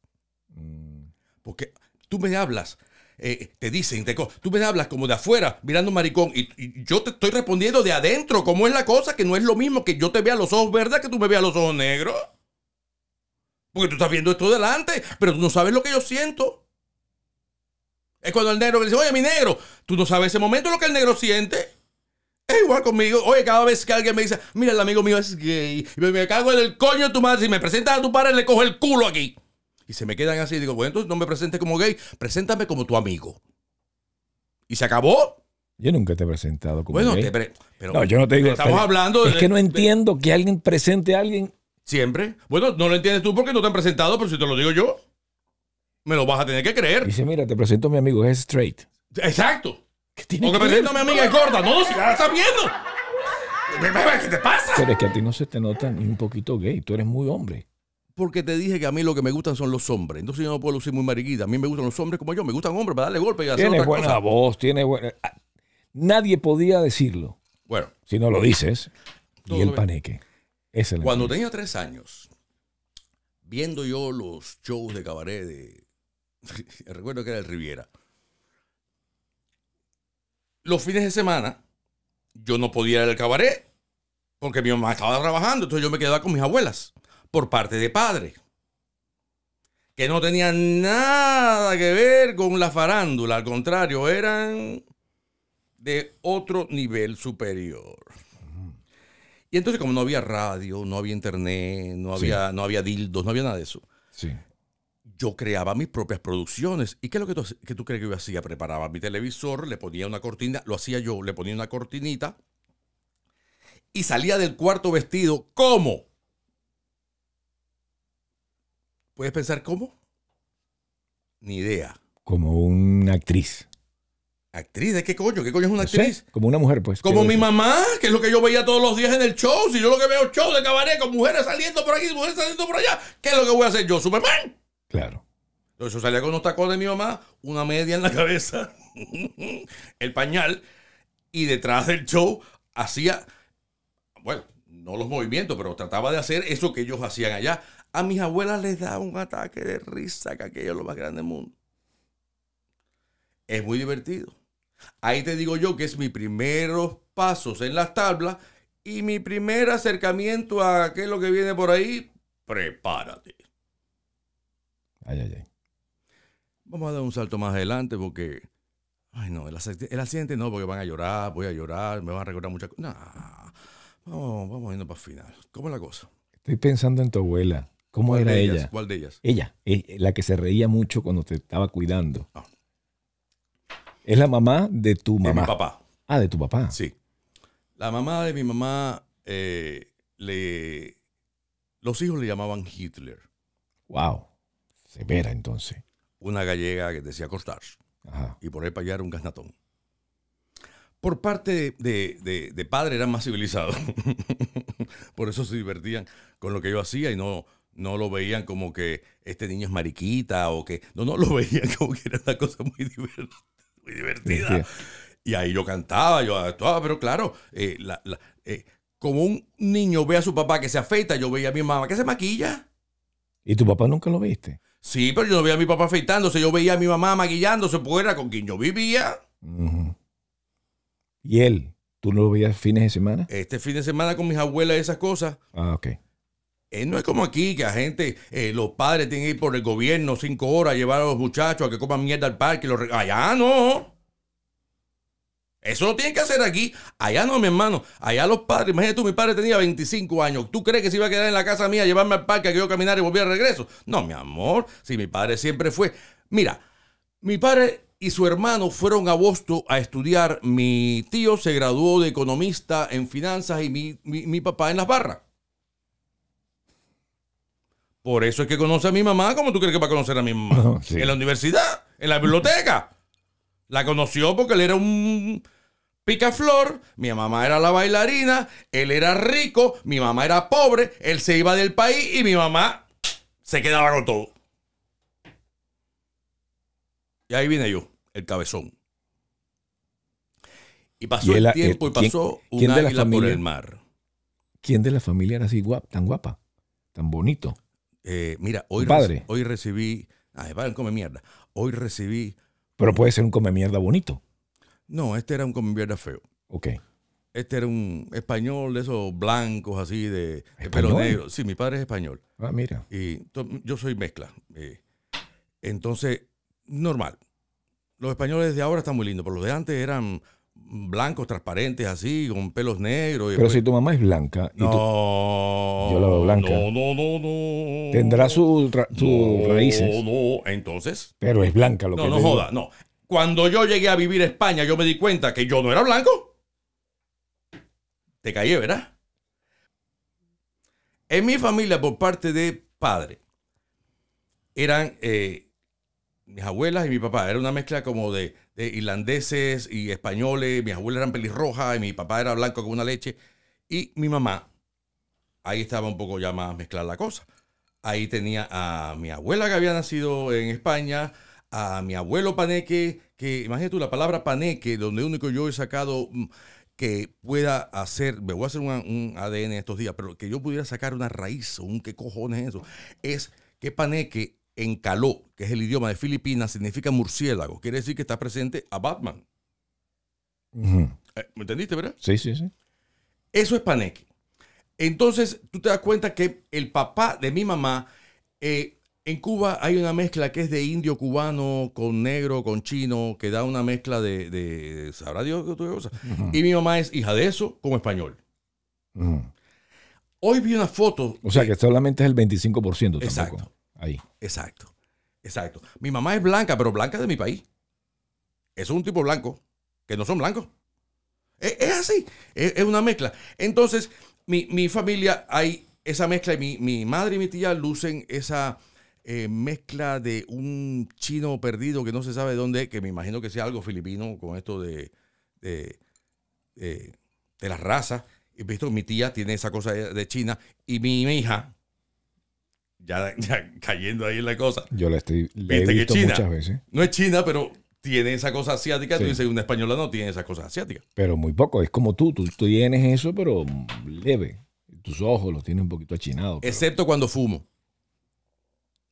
Mm, Porque tú me hablas, eh, te dicen, te tú me hablas como de afuera, mirando un maricón, y, yo te estoy respondiendo de adentro, cómo es la cosa, que no es lo mismo que yo te vea los ojos verdes que tú me veas los ojos negros. Porque tú estás viendo esto delante, pero tú no sabes lo que yo siento. Es cuando el negro me dice, oye, mi negro, tú no sabes ese momento lo que el negro siente. Es igual conmigo. Oye, cada vez que alguien me dice, mira, el amigo mío es gay, y me, me cago en el coño de tu madre, si me presentas a tu padre, le cojo el culo aquí. Y se me quedan así. Digo, bueno, entonces no me presentes como gay, preséntame como tu amigo. Y se acabó. Yo nunca te he presentado como Bueno, gay. pre- pero No, yo no te digo. Estamos hablando Es de- que no entiendo que alguien presente a alguien. Siempre. Bueno, no lo entiendes tú porque no te han presentado, pero si te lo digo yo, me lo vas a tener que creer. Dice, mira, te presento a mi amigo, es straight. Exacto. ¿Qué tiene O que ver? presento a mi amiga es gorda. No, si la estás viendo. ¿Qué te pasa? Pero es que a ti no se te nota ni un poquito gay. Tú eres muy hombre. Porque te dije que a mí lo que me gustan son los hombres. Entonces yo no puedo lucir muy mariquita. A mí me gustan los hombres como yo. Me gustan hombres para darle golpe y hacer Tienes otra buena cosa. voz, tienes buena. Ah, Nadie podía decirlo Bueno, si no lo dices. Y el paneque. Es la cuando tenía tres años, viendo yo los shows de cabaret de. <laughs> recuerdo que era el Riviera. Los fines de semana, yo no podía ir al cabaret porque mi mamá estaba trabajando, entonces yo me quedaba con mis abuelas por parte de padre. Que no tenían nada que ver con la farándula, al contrario, eran de otro nivel superior. Y entonces, como no había radio, no había internet, no Sí. había, no había dildos, no había nada de eso, Sí. yo creaba mis propias producciones. ¿Y qué es lo que tú, que tú crees que yo hacía? Preparaba mi televisor, le ponía una cortina, lo hacía yo, le ponía una cortinita y salía del cuarto vestido. ¿Cómo? ¿Puedes pensar cómo? Ni idea. Como una actriz. ¿Actriz? ¿De qué coño? ¿Qué coño es una No sé, actriz? como una mujer, pues. Como mi mamá, que es lo que yo veía todos los días en el show. Si yo lo que veo show de cabaret con mujeres saliendo por aquí, mujeres saliendo por allá, ¿qué es lo que voy a hacer yo? ¿Superman? Claro. Entonces yo salía con unos tacones de mi mamá, una media en la cabeza, <laughs> el pañal, y detrás del show hacía, bueno, no los movimientos, pero trataba de hacer eso que ellos hacían allá. A mis abuelas les da un ataque de risa, que aquello es lo más grande del mundo. Es muy divertido. Ahí te digo yo que es mis primeros pasos en las tablas y mi primer acercamiento a qué es lo que viene por ahí. Prepárate. Ay, ay, ay. Vamos a dar un salto más adelante porque. Ay, no, el accidente, el accidente no, porque van a llorar, voy a llorar, me van a recordar muchas cosas. No, vamos, vamos yendo para el final. ¿Cómo es la cosa? Estoy pensando en tu abuela. ¿Cómo ¿Cuál era de ella? ¿Cuál de ellas? Ella, eh, la que se reía mucho cuando te estaba cuidando. Ah. Es la mamá de tu De mamá. mi papá. Ah, de tu papá. Sí. La mamá de mi mamá, eh, le, los hijos le llamaban Hitler. Wow. Severa entonces. Una gallega que decía Costars. Ajá. y por ahí para allá era un gasnatón. Por parte de, de- de- de padre eran más civilizados. <laughs> por eso se divertían con lo que yo hacía y no, no lo veían como que este niño es mariquita o que... No, no, lo <laughs> veían como que era una cosa muy, diver- muy divertida. Y ahí yo cantaba, yo actuaba, pero claro, eh, la- la- eh, como un niño ve a su papá que se afeita, yo veía a mi mamá que se maquilla. ¿Y tu papá nunca lo viste? Sí, pero yo no veía a mi papá afeitándose, yo veía a mi mamá maquillándose, pues era con quien yo vivía. ¿Y él? ¿Tú no lo veías fines de semana? Este fin de semana con mis abuelas y esas cosas, Ah, ok. Eh, no es como aquí, que la gente, eh, los padres tienen que ir por el gobierno cinco horas a llevar a los muchachos a que coman mierda al parque. Los Allá no. Eso lo tienen que hacer aquí. Allá no, mi hermano. Allá los padres. Imagínate tú, mi padre tenía 25 años. ¿Tú crees que se iba a quedar en la casa mía a llevarme al parque a que yo caminara y volviera de regreso? No, mi amor. Si mi padre siempre fue. Mira, mi padre y su hermano fueron a Boston a estudiar. Mi tío se graduó de economista en finanzas y mi, mi- mi papá en las barras. Por eso es que conoce a mi mamá. ¿Cómo tú crees que va a conocer a mi mamá? <laughs> Sí. En la universidad, en la biblioteca. La conoció porque él era un picaflor, mi mamá era la bailarina, él era rico, mi mamá era pobre, él se iba del país y mi mamá se quedaba con todo. Y ahí vine yo, el cabezón. Y pasó Y él- el tiempo eh, y pasó ¿quién- quién un águila por el mar. ¿Quién de la familia era así guap, tan guapa? Tan bonito. Eh, mira, hoy, ¿Tu padre? reci- hoy recibí. Ay, padre, come mierda. Hoy recibí. Pero puede ser un come mierda bonito. No, este era un come mierda feo. Ok. Este era un español de esos blancos así, de, de pelo ¿Español? negro. Sí, mi padre es español. Ah, mira. Y to- yo soy mezcla. eh. entonces, normal. Los españoles de ahora están muy lindos, pero los de antes eran blancos, transparentes, así, con pelos negros. y Pero después- si tu mamá es blanca y tú- no, Yo la veo blanca. No, no, no, no. tendrá sus ra- sus No, raíces, No, entonces. pero es blanca lo No, que no digo. joda, no. Cuando yo llegué a vivir a España, yo me di cuenta que yo no era blanco. Te callé, ¿verdad? En mi familia, por parte de padre, eran eh, mis abuelas y mi papá. Era una mezcla como de, de irlandeses y españoles. Mis abuelas eran pelirrojas y mi papá era blanco con una leche. Y mi mamá, ahí estaba un poco ya más mezclada la cosa. Ahí tenía a mi abuela que había nacido en España, a mi abuelo paneque, que imagínate tú la palabra paneque, donde único yo he sacado mm, que pueda hacer, me voy a hacer un, un ADN estos días, pero que yo pudiera sacar una raíz o un qué cojones es eso, es que paneque en caló, que es el idioma de Filipinas, significa murciélago. Quiere decir que está presente a Batman. Eh, ¿Me entendiste, verdad? Sí, sí, sí. Eso es paneque. Entonces, tú te das cuenta que el papá de mi mamá, eh, en Cuba hay una mezcla que es de indio cubano con negro, con chino, que da una mezcla de, de sabrá Dios qué otra cosa. Y mi mamá es hija de eso con español. Hoy vi una foto. O sea que solamente es el 25% tampoco. Exacto. Ahí. Exacto. Exacto. Mi mamá es blanca, pero blanca de mi país. Es un tipo blanco, que no son blancos. Es, es así, es, una mezcla. Entonces, mi, mi familia, hay esa mezcla, y mi, mi madre y mi tía lucen esa eh, mezcla de un chino perdido que no se sabe de dónde que me imagino que sea algo filipino con esto de, de, de, de las razas. Visto, mi tía tiene esa cosa de, China y mi hija, ya, ya cayendo ahí en la cosa, Yo la, estoy, la he Viste que visto China. muchas veces, no es China, pero tiene esa cosa asiática. Tú Sí. dices, una española no tiene esa cosa asiática. pero muy poco. Es como tú, tú, tú tienes eso, pero leve. Tus ojos los tienes un poquito achinados. pero- Excepto cuando fumo.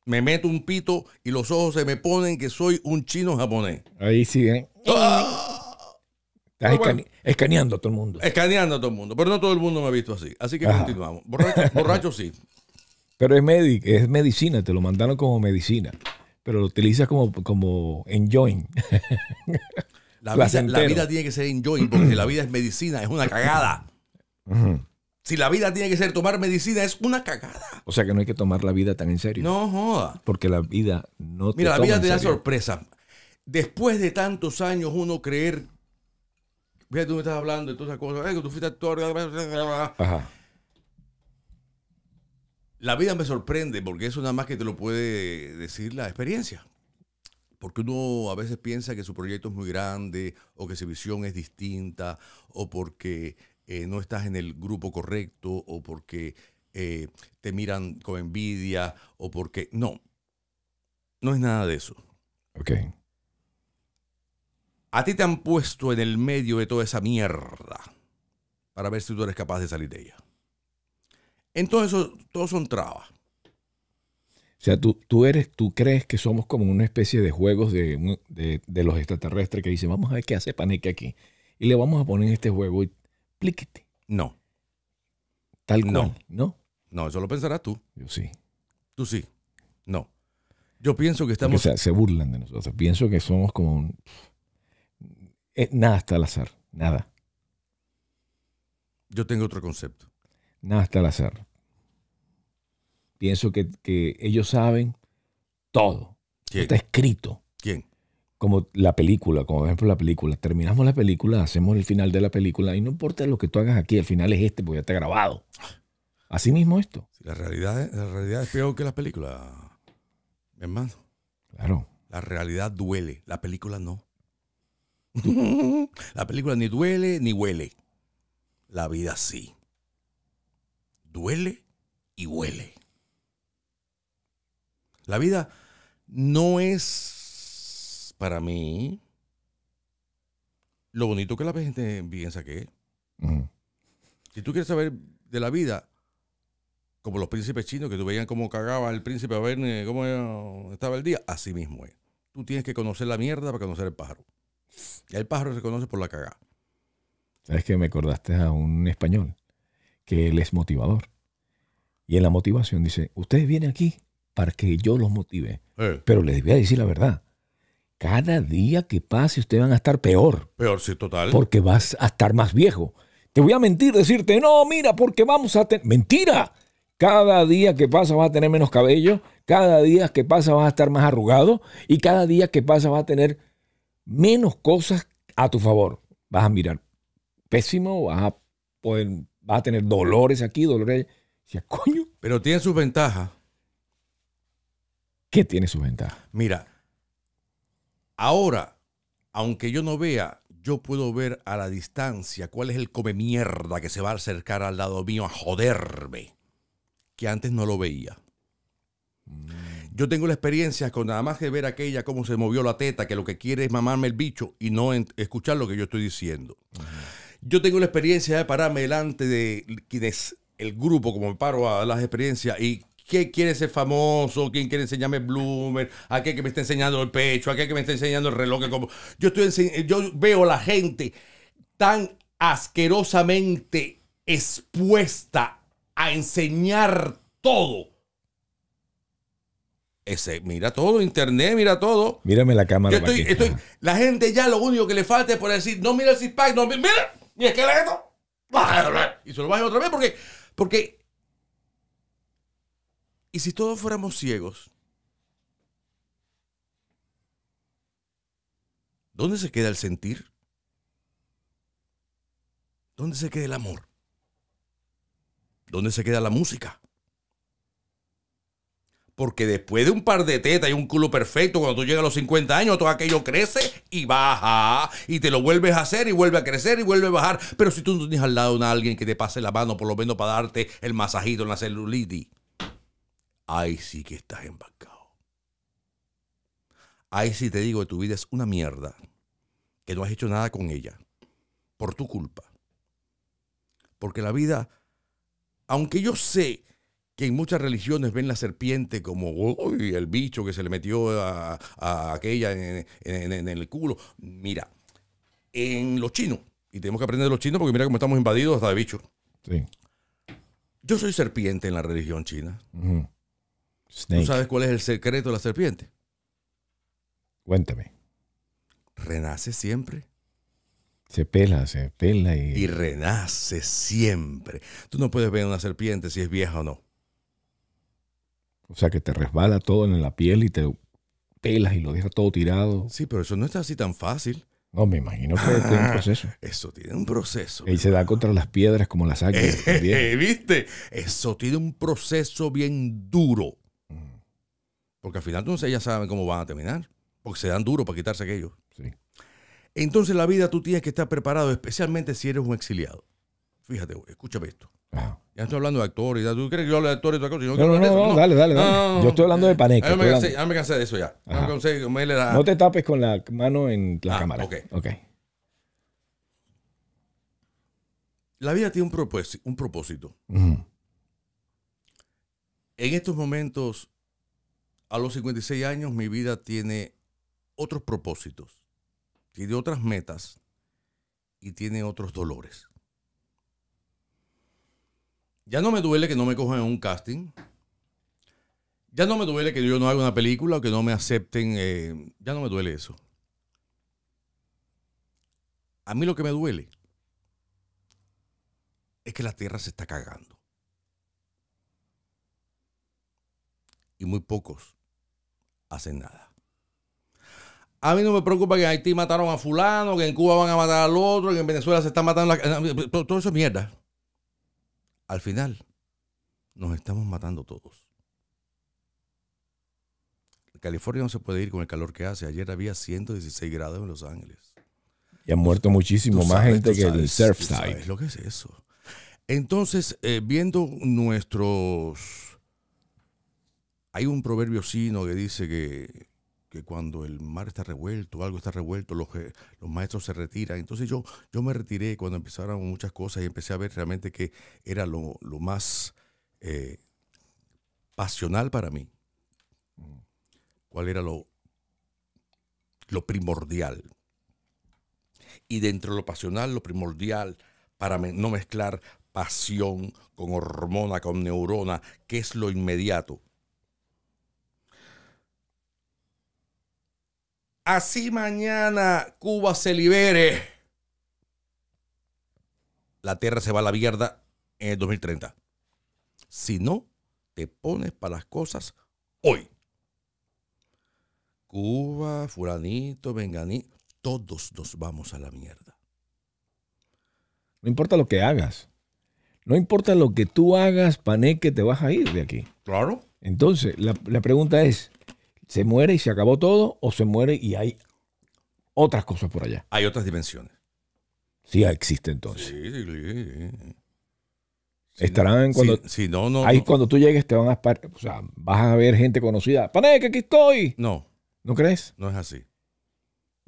Me meto un pito y los ojos se me ponen que soy un chino japonés. Ahí sí, ¿eh? ¡Ah! Estás Ah, bueno. escane- escaneando a todo el mundo. Escaneando a todo el mundo. Pero no todo el mundo me ha visto así. Así que Ajá. continuamos. Borracho, borracho sí. Pero es, medi- es medicina, te lo mandaron como medicina. Pero lo utilizas como, como enjoying. La <laughs> vida, la vida tiene que ser enjoying porque la vida es medicina, es una cagada. Si la vida tiene que ser tomar medicina, es una cagada. O sea que no hay que tomar la vida tan en serio. No joda. Porque la vida no te Mira, la toma vida te da sorpresa. Después de tantos años, uno creer. Fíjate, tú me estás hablando de todas esas cosas. Ay, que tú fuiste actor. Ajá. La vida me sorprende porque eso nada más que te lo puede decir la experiencia. Porque uno a veces piensa que su proyecto es muy grande o que su visión es distinta o porque eh, no estás en el grupo correcto o porque eh, te miran con envidia o porque... No, no es nada de eso. Ok. A ti te han puesto en el medio de toda esa mierda para ver si tú eres capaz de salir de ella. Entonces, todos son trabas. O sea, tú, tú eres, tú crees que somos como una especie de juegos de, de, de los extraterrestres que dicen, vamos a ver qué hace Paneque aquí. Y le vamos a poner este juego y plíquete. No, Tal No. cual. ¿No? No, eso lo pensarás tú. Yo sí. Tú sí. No. Yo pienso que estamos... o sea, se burlan de nosotros. Pienso que somos como un... eh, nada está al azar. Nada. Yo tengo otro concepto. Nada está al azar. Pienso que, que ellos saben todo. ¿Quién? Está escrito. ¿Quién? Como la película, como por ejemplo la película. Terminamos la película, hacemos el final de la película y no importa lo que tú hagas aquí, el final es este porque ya está grabado. Así mismo esto. La realidad, es- la realidad es peor que las películas, mi hermano. Claro. La realidad duele, la película no. <laughs> la película ni duele ni huele. La vida sí. Duele y huele. La vida no es para mí lo bonito que la gente piensa que es. Si tú quieres saber de la vida, como los príncipes chinos, que tú veían cómo cagaba el príncipe a ver cómo estaba el día, así mismo es. Tú tienes que conocer la mierda para conocer el pájaro. Y el pájaro se conoce por la cagada. Sabes que me acordaste a un español que él es motivador. Y en la motivación dice, ustedes vienen aquí para que yo los motive. Eh, Pero les voy a decir la verdad. Cada día que pase ustedes van a estar peor. peor, sí, total. Porque vas a estar más viejo. Te voy a mentir, decirte, no, mira, porque vamos a tener... Mentira. Cada día que pasa vas a tener menos cabello. Cada día que pasa vas a estar más arrugado. Y cada día que pasa vas a tener menos cosas a tu favor. Vas a mirar pésimo, vas a, poder, vas a tener dolores aquí, dolores allá. Decía, coño, Pero tiene sus ventajas. ¿qué tiene su ventaja? Mira, ahora, aunque yo no vea, yo puedo ver a la distancia cuál es el come mierda que se va a acercar al lado mío a joderme, que antes no lo veía. Yo tengo la experiencia con nada más que ver aquella cómo se movió la teta, que lo que quiere es mamarme el bicho y no escuchar lo que yo estoy diciendo. Yo tengo la experiencia de pararme delante de quienes el grupo, como me paro a las experiencias y ¿Quién quiere ser famoso? ¿Quién quiere enseñarme Bloomer? ¿Aquel que me está enseñando el pecho? ¿Aquel que me está enseñando el reloj? que como... yo, estoy yo veo a la gente tan asquerosamente expuesta a enseñar todo. Ese, mira todo, internet, mira todo. Mírame la cámara. Estoy, estoy, la gente ya lo único que le falta es por decir, no mira el six pack, no mira mi esqueleto. Y se lo baja otra vez porque, porque, y si todos fuéramos ciegos, ¿dónde se queda el sentir? ¿Dónde se queda el amor? ¿Dónde se queda la música? Porque después de un par de tetas y un culo perfecto, cuando tú llegas a los 50 años, todo aquello crece y baja. Y te lo vuelves a hacer y vuelve a crecer y vuelve a bajar. Pero si tú no tienes al lado a alguien que te pase la mano, por lo menos para darte el masajito en la celulitis, ahí sí que estás embarcado. Ahí sí te digo que tu vida es una mierda. Que no has hecho nada con ella. Por tu culpa. Porque la vida, aunque yo sé que en muchas religiones ven la serpiente como "Uy, el bicho que se le metió a, a aquella en, en- en el culo. Mira, en los chinos, y tenemos que aprender de los chinos porque mira cómo estamos invadidos hasta de bichos. Sí. Yo soy serpiente en la religión china. ¿Tú sabes cuál es el secreto de la serpiente? Cuéntame. Renace siempre. Se pela, se pela y... Y renace siempre. Tú no puedes ver una serpiente si es vieja o no. O sea, que te resbala todo en la piel y te pelas y lo dejas todo tirado. Sí, pero eso no está así tan fácil. No, me imagino que tiene un proceso. Eso tiene un proceso. Y se da contra las piedras como las águilas. <laughs> Eh, ¿Viste? Eso tiene un proceso bien duro. Porque al final entonces ellas saben cómo van a terminar. Porque se dan duro para quitarse aquello. Sí. Entonces la vida tú tienes que estar preparado, especialmente si eres un exiliado. Fíjate, escúchame esto. Ya estoy hablando de actores. ¿Tú crees que yo hablo de actores y otra cosa? Yo No, no, no, eso. no, dale, dale, dale. Yo estoy hablando de Paneca, Ya me, cansé, hablando- ya me cansé de eso ya. Me cansé, No te tapes con la mano en la Ah, cámara. ok. ok. La vida tiene un propósito. Un propósito. En estos momentos, a los 56 años, mi vida tiene otros propósitos, tiene otras metas y tiene otros dolores. Ya no me duele que no me cojan en un casting. Ya no me duele que yo no haga una película o que no me acepten. eh, ya no me duele eso. A mí lo que me duele es que la tierra se está cagando. Y muy pocos hacen nada. A mí no me preocupa que en Haití mataron a fulano, que en Cuba van a matar al otro, que en Venezuela se está matando. La... Todo todo eso es mierda. Al final, nos estamos matando todos. California no se puede ir con el calor que hace. Ayer había 116 grados en Los Ángeles. Y han muerto muchísimo más sabes, gente que en tú Surfside. sabes lo que es eso. Entonces, eh, viendo nuestros... Hay un proverbio chino que dice que, que cuando el mar está revuelto, algo está revuelto, los, que- los maestros se retiran. Entonces yo, yo me retiré cuando empezaron muchas cosas y empecé a ver realmente que era lo, lo más eh, pasional para mí. ¿Cuál era lo, lo primordial? Y dentro de lo pasional, lo primordial, para no mezclar pasión con hormona, con neurona, que es lo inmediato. Así mañana Cuba se libere. La Tierra se va a la mierda en el 2030. Si no, te pones para las cosas hoy. Cuba, fulanito, venganito, todos nos vamos a la mierda. No importa lo que hagas. No importa lo que tú hagas, Paneque, te vas a ir de aquí. Claro. Entonces, la, la pregunta es, ¿se muere y se acabó todo o se muere y hay otras cosas por allá? Hay otras dimensiones. Sí existe entonces. Sí, sí, sí. Si Estarán no- cuando... si- si no, no, Ahí cuando tú llegues te van a... O sea, vas a ver gente conocida. Paneque, aquí estoy. No, ¿No crees? no es así.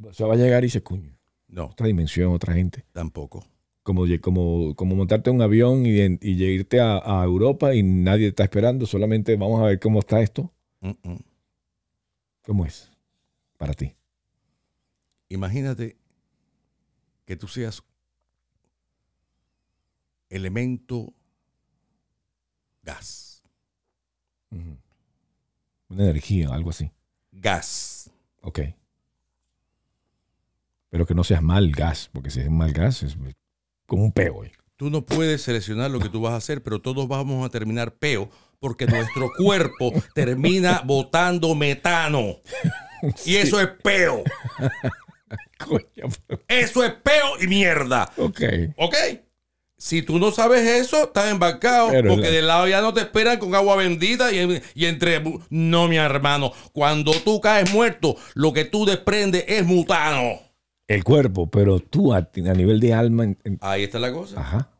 O sea, va a llegar y se cuño. No, Otra dimensión, otra gente. tampoco. Como, como, como montarte en un avión y, en- y irte a, a Europa y nadie te está esperando. Solamente vamos a ver cómo está esto. Mm, mm. ¿Cómo es para ti? Imagínate que tú seas elemento gas. Una energía, algo así. Gas. Ok. Pero que no seas mal gas, porque si es mal gas es como un peo. ¿eh? Tú no puedes seleccionar lo que tú vas a hacer, pero todos vamos a terminar peo porque nuestro cuerpo <laughs> termina botando metano. Y eso es peo. Eso es peo y mierda. ok. ¿Ok? Si tú no sabes eso, estás embarcado. Pero porque la- del lado ya no te esperan con agua bendita y, y entre... No, mi hermano. Cuando tú caes muerto, lo que tú desprendes es mutano el cuerpo, pero tú a, nivel de alma. Ahí está la cosa. Ajá.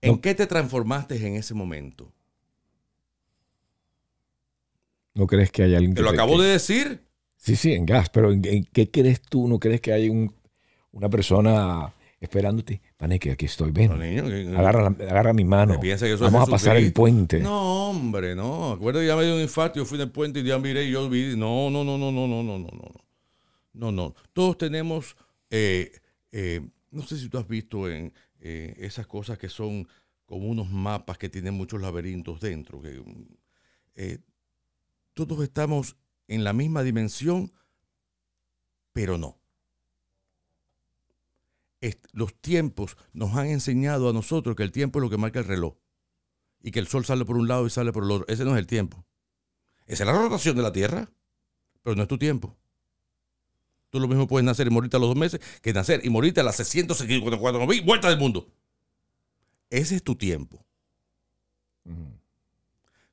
¿En qué te transformaste en ese momento? ¿No crees que haya alguien que.? Te lo acabo de decir. Sí, sí, en gas, pero ¿en, qué crees tú? ¿No crees que hay una persona esperándote? Paneque, aquí estoy, ven. Agarra, agarra, mi mano. Vamos a pasar el puente. No, hombre, no. Acuérdate que ya me dio un infarto, yo fui en el puente y ya miré y yo vi. No, no, no, no, no, no, no, no. no. No, no. Todos tenemos, eh, eh, no sé si tú has visto en eh, esas cosas que son como unos mapas que tienen muchos laberintos dentro. Que, todos estamos en la misma dimensión, pero no. Los tiempos nos han enseñado a nosotros que el tiempo es lo que marca el reloj y que el sol sale por un lado y sale por el otro. Ese no es el tiempo. Esa es la rotación de la Tierra, pero no es tu tiempo. Tú lo mismo puedes nacer y morirte a los dos meses que nacer y morirte a las 654 mil vueltas del mundo. Ese es tu tiempo.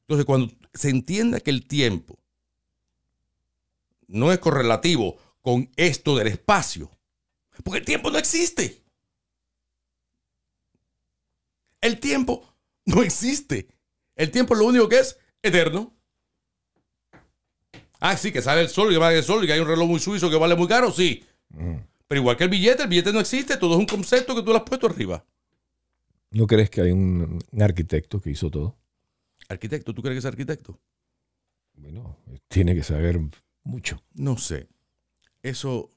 Entonces, cuando se entienda que el tiempo no es correlativo con esto del espacio, porque el tiempo no existe. El tiempo no existe. El tiempo lo único que es eterno. Ah, sí, que sale el sol y que va el sol y que hay un reloj muy suizo que vale muy caro, sí. Ujú. Pero igual que el billete, el billete no existe, todo es un concepto que tú le has puesto arriba. ¿No crees que hay un, un arquitecto que hizo todo? Arquitecto, ¿tú crees que es arquitecto? Bueno, tiene que saber mucho. No sé. Eso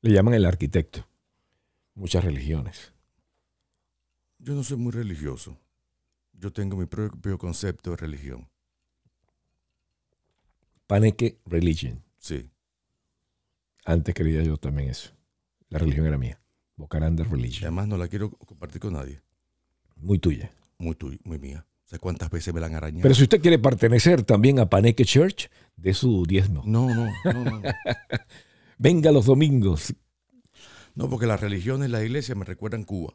Le llaman el arquitecto. Muchas religiones. Yo no soy muy religioso. Yo tengo mi propio concepto de religión. Paneque Religion. Sí. Antes creía yo también eso. La religión era mía. Bocaranda Y Religion. además no la quiero compartir con nadie. Muy tuya. Muy tuya, muy mía. ¿Sabes cuántas veces me la han arañado? Pero si usted quiere pertenecer también a Paneque Church, de su diezmo. No, no, no, no. <laughs> Venga los domingos. No, porque las religiones, la iglesia me recuerdan Cuba,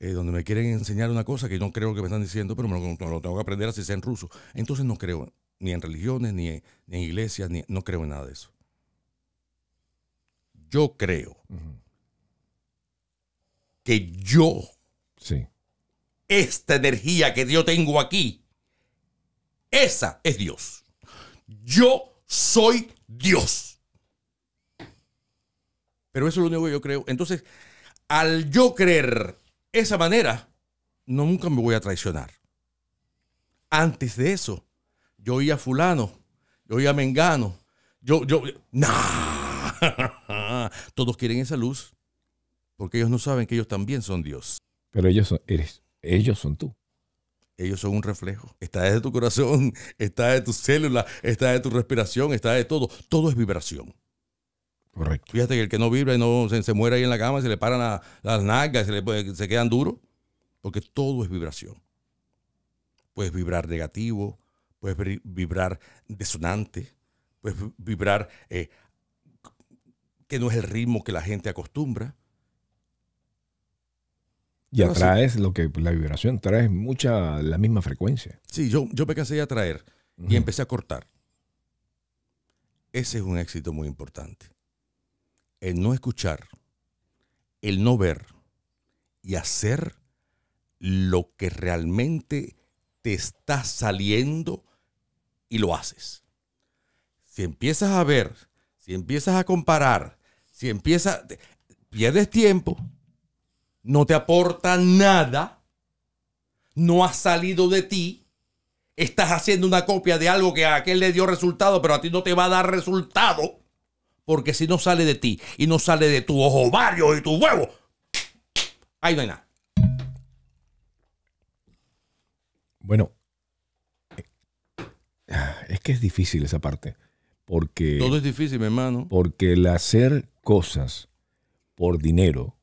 eh, donde me quieren enseñar una cosa que no creo que me están diciendo, pero me lo, me lo tengo que aprender así sea en ruso. Entonces no creo ni en religiones, ni en, ni en iglesias, ni, no creo en nada de eso. Yo creo que yo, Sí. esta energía que yo tengo aquí, esa es Dios. Yo soy Dios. Pero eso es lo único que yo creo. Entonces, al yo creer esa manera, no nunca me voy a traicionar. Antes de eso, yo oía a fulano, yo oía a Mengano, yo, yo, nah. <laughs> Todos quieren esa luz, porque ellos no saben que ellos también son Dios. Pero ellos son, eres, ellos son tú. Ellos son un reflejo. Está desde tu corazón, <laughs> está de tus células, está de tu respiración, está de todo. Todo es vibración. Correcto. Fíjate que el que no vibra y no se, se muere ahí en la cama, se le paran la- las nalgas, se, le, se quedan duros, porque todo es vibración. Puedes vibrar negativo, puedes vibrar desonante, puedes vi- vibrar eh, que no es el ritmo que la gente acostumbra. Y Pero atraes lo que la vibración trae mucha la misma frecuencia. Sí, yo, yo me cansé de atraer y empecé a cortar. Ese es un éxito muy importante. El no escuchar, el no ver y hacer lo que realmente te está saliendo y lo haces. Si empiezas a ver, si empiezas a comparar, si empiezas, pierdes tiempo, no te aporta nada, no ha salido de ti, estás haciendo una copia de algo que a aquel le dio resultado, pero a ti no te va a dar resultado, porque si no sale de ti y no sale de tu ovario y tu huevo, ahí no hay nada. Bueno, es que es difícil esa parte. Porque, Todo es difícil, mi hermano. porque el hacer cosas por dinero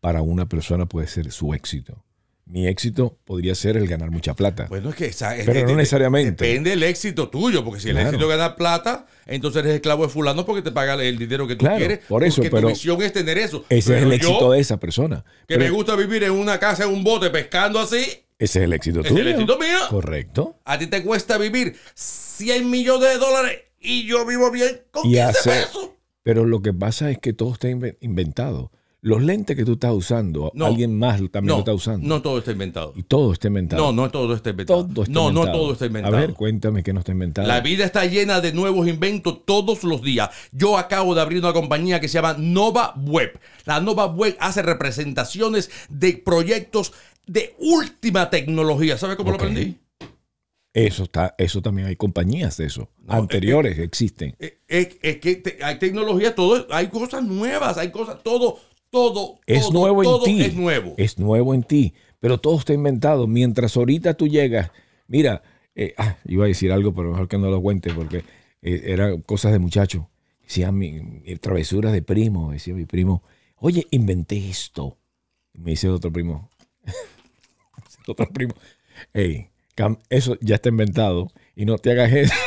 para una persona puede ser su éxito. Mi éxito podría ser el ganar mucha plata. Bueno, es que esa- es- Pero de- no necesariamente. Depende del éxito tuyo, porque si el éxito es ganar plata, entonces eres esclavo de fulano porque te paga el dinero que tú Claro, quieres. por eso, porque pero tu visión es tener eso. Ese es el yo, éxito de esa persona. Que Pero me gusta vivir en una casa, en un bote, pescando así. Ese es el éxito Es tuyo. el éxito mío. Correcto. A ti te cuesta vivir 100 millones de dólares y yo vivo bien con Y 15 hacer- pesos. Pero lo que pasa es que todo está inve- inventado. Los lentes que tú estás usando, No. alguien más también No, lo está usando. no todo está inventado. Y todo está inventado. No, no todo está inventado. Todo está no, no inventado. todo está inventado. A ver, cuéntame qué no está inventado. La vida está llena de nuevos inventos todos los días. Yo acabo de abrir una compañía que se llama Nova Web. La Nova Web hace representaciones de proyectos de última tecnología. ¿Sabes cómo lo aprendí? Eso está, eso también hay compañías de eso. No, Anteriores existen. Eh, Es, es que te- hay tecnología, todo, hay cosas nuevas, hay cosas, todo, todo, Es todo, nuevo en ti. es nuevo. Es nuevo en ti. Pero todo está inventado. Mientras ahorita tú llegas, mira, eh, ah, iba a decir algo, pero mejor que no lo cuente porque eh, eran cosas de muchacho. Decían travesuras de primo. Decía mi primo, oye, inventé esto. Me dice otro primo, <laughs> otro primo, hey, cam- eso ya está inventado y no te hagas eso. <laughs>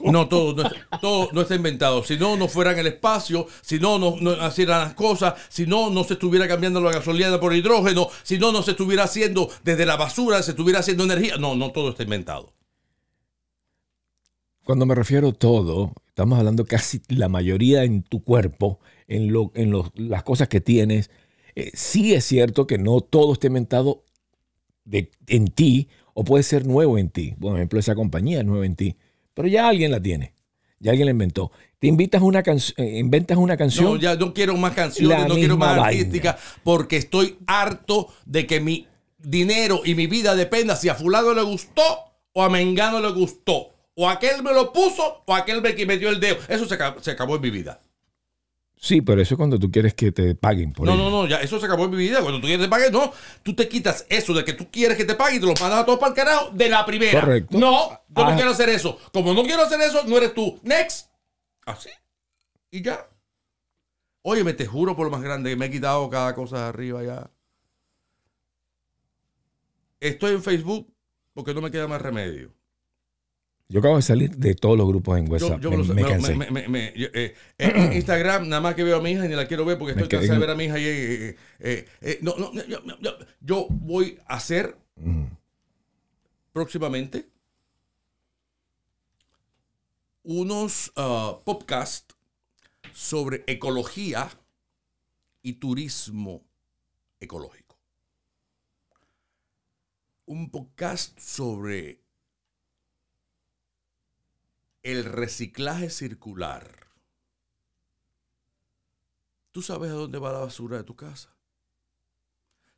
No, todo no, está, todo no está inventado. Si no, no fuera en el espacio, si no, no, no hicieran las cosas, si no, no se estuviera cambiando la gasolina por hidrógeno, si no, no se estuviera haciendo desde la basura, se estuviera haciendo energía. No, no todo está inventado. Cuando me refiero a todo, estamos hablando casi la mayoría en tu cuerpo, en, lo, en los- las cosas que tienes. Eh, sí es cierto que no todo está inventado de, en ti o puede ser nuevo en ti. Por ejemplo, esa compañía es nueva en ti, pero ya alguien la tiene, ya alguien la inventó. Te invitas una canción, inventas una canción. No, ya no quiero más canciones, La no quiero más vaina. artística, porque estoy harto de que mi dinero y mi vida dependa si a fulano le gustó o a Mengano le gustó. O aquel me lo puso o aquel me metió el dedo. Eso se acabó, se acabó en mi vida. Sí, pero eso es cuando tú quieres que te paguen por No, ello. no, no, ya eso se acabó en mi vida. Cuando tú quieres que te paguen, no. Tú te quitas eso de que tú quieres que te paguen y te lo mandas a todos para el carajo de la primera. Correcto. No, yo Ah. no quiero hacer eso. Como no quiero hacer eso, no eres tú. Next. Así. Y ya. Oye, me te juro por lo más grande que me he quitado cada cosa de arriba ya. Estoy en Facebook porque no me queda más remedio. Yo acabo de salir de todos los grupos en Yo, WhatsApp. yo me, me, me me- cansé. yo, eh, en <clears throat> Instagram nada más que veo a mi hija y ni la quiero ver porque estoy cansado de ver a mi hija y eh, eh, eh, eh, no, no, yo, yo- yo- yo voy a hacer próximamente unos ah, podcasts sobre ecología y turismo ecológico. Un podcast sobre el reciclaje circular. ¿Tú sabes a dónde va la basura de tu casa?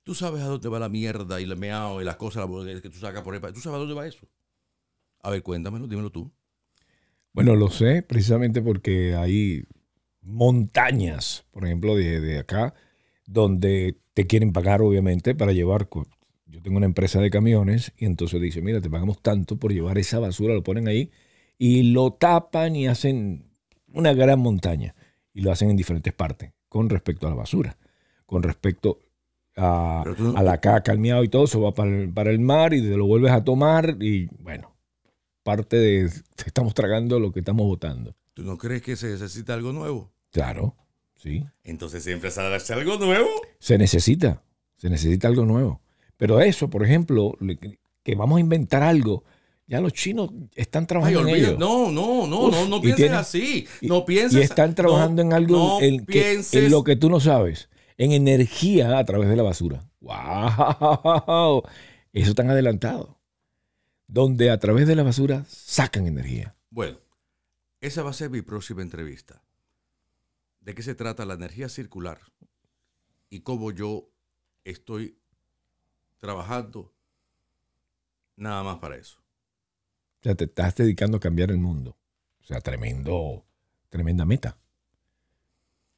¿Tú sabes a dónde va la mierda y el meao y las cosas la- que tú sacas por ahí? ¿Tú sabes a dónde va eso? A ver, cuéntamelo, dímelo tú. Bueno, lo sé precisamente porque hay montañas, por ejemplo, de, de acá, donde te quieren pagar, obviamente, para llevar. Yo tengo una empresa de camiones y entonces dice, mira, te pagamos tanto por llevar esa basura, lo ponen ahí y lo tapan y hacen una gran montaña. Y lo hacen en diferentes partes con respecto a la basura, con respecto a, tú a la caca, al y todo, eso va para el, para el mar y te lo vuelves a tomar y bueno, parte de estamos tragando lo que estamos botando. ¿Tú no crees que se necesita algo nuevo? Claro, sí. Entonces siempre sale algo nuevo. Se necesita, se necesita algo nuevo. Pero eso, por ejemplo, que vamos a inventar algo, ya los chinos están Ay, trabajando en olvida- ello. No, no, no, Uf, no, no pienses tienen- así. No pienses. Y están trabajando no, en algo no en, que- pienses. en lo que tú no sabes, en energía a través de la basura. ¡Wow! Eso están adelantado. Donde a través de la basura sacan energía. Bueno, esa va a ser mi próxima entrevista. ¿De qué se trata la energía circular? Y cómo yo estoy trabajando nada más para eso. O sea, te estás dedicando a cambiar el mundo. O sea, tremendo, tremenda meta.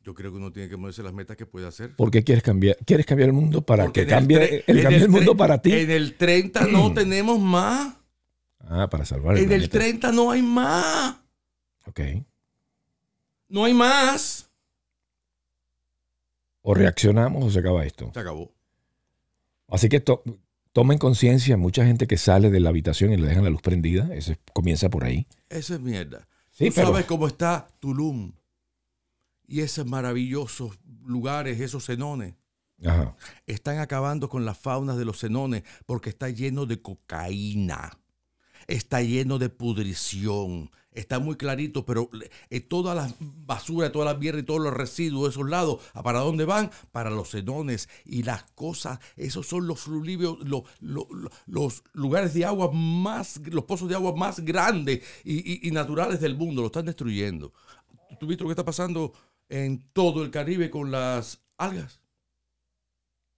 Yo creo que uno tiene que moverse las metas que puede hacer. ¿Por qué quieres cambiar? ¿Quieres cambiar el mundo para Porque que el cambie el, cambie el mundo para ti? En el 30 no tenemos más. Ah, para salvar el En el planeta. 30 no hay más. Ok. No hay más. O reaccionamos o se acaba esto. Se acabó. Así que to- tomen conciencia, mucha gente que sale de la habitación y le dejan la luz prendida, eso es- comienza por ahí. Eso es mierda. Sí, Tú pero- sabes cómo está Tulum. Y esos maravillosos lugares, esos cenones. Ajá. Están acabando con las faunas de los cenones porque está lleno de cocaína. Está lleno de pudrición. Está muy clarito, pero eh, toda la basura, toda la mierda y todos los residuos de esos lados, ¿a ¿para dónde van? Para los cenones y las cosas. Esos son los fluvios, los, los, los lugares de agua más, los pozos de agua más grandes y, y- y naturales del mundo. Lo están destruyendo. ¿Tú viste lo que está pasando en todo el Caribe con las algas?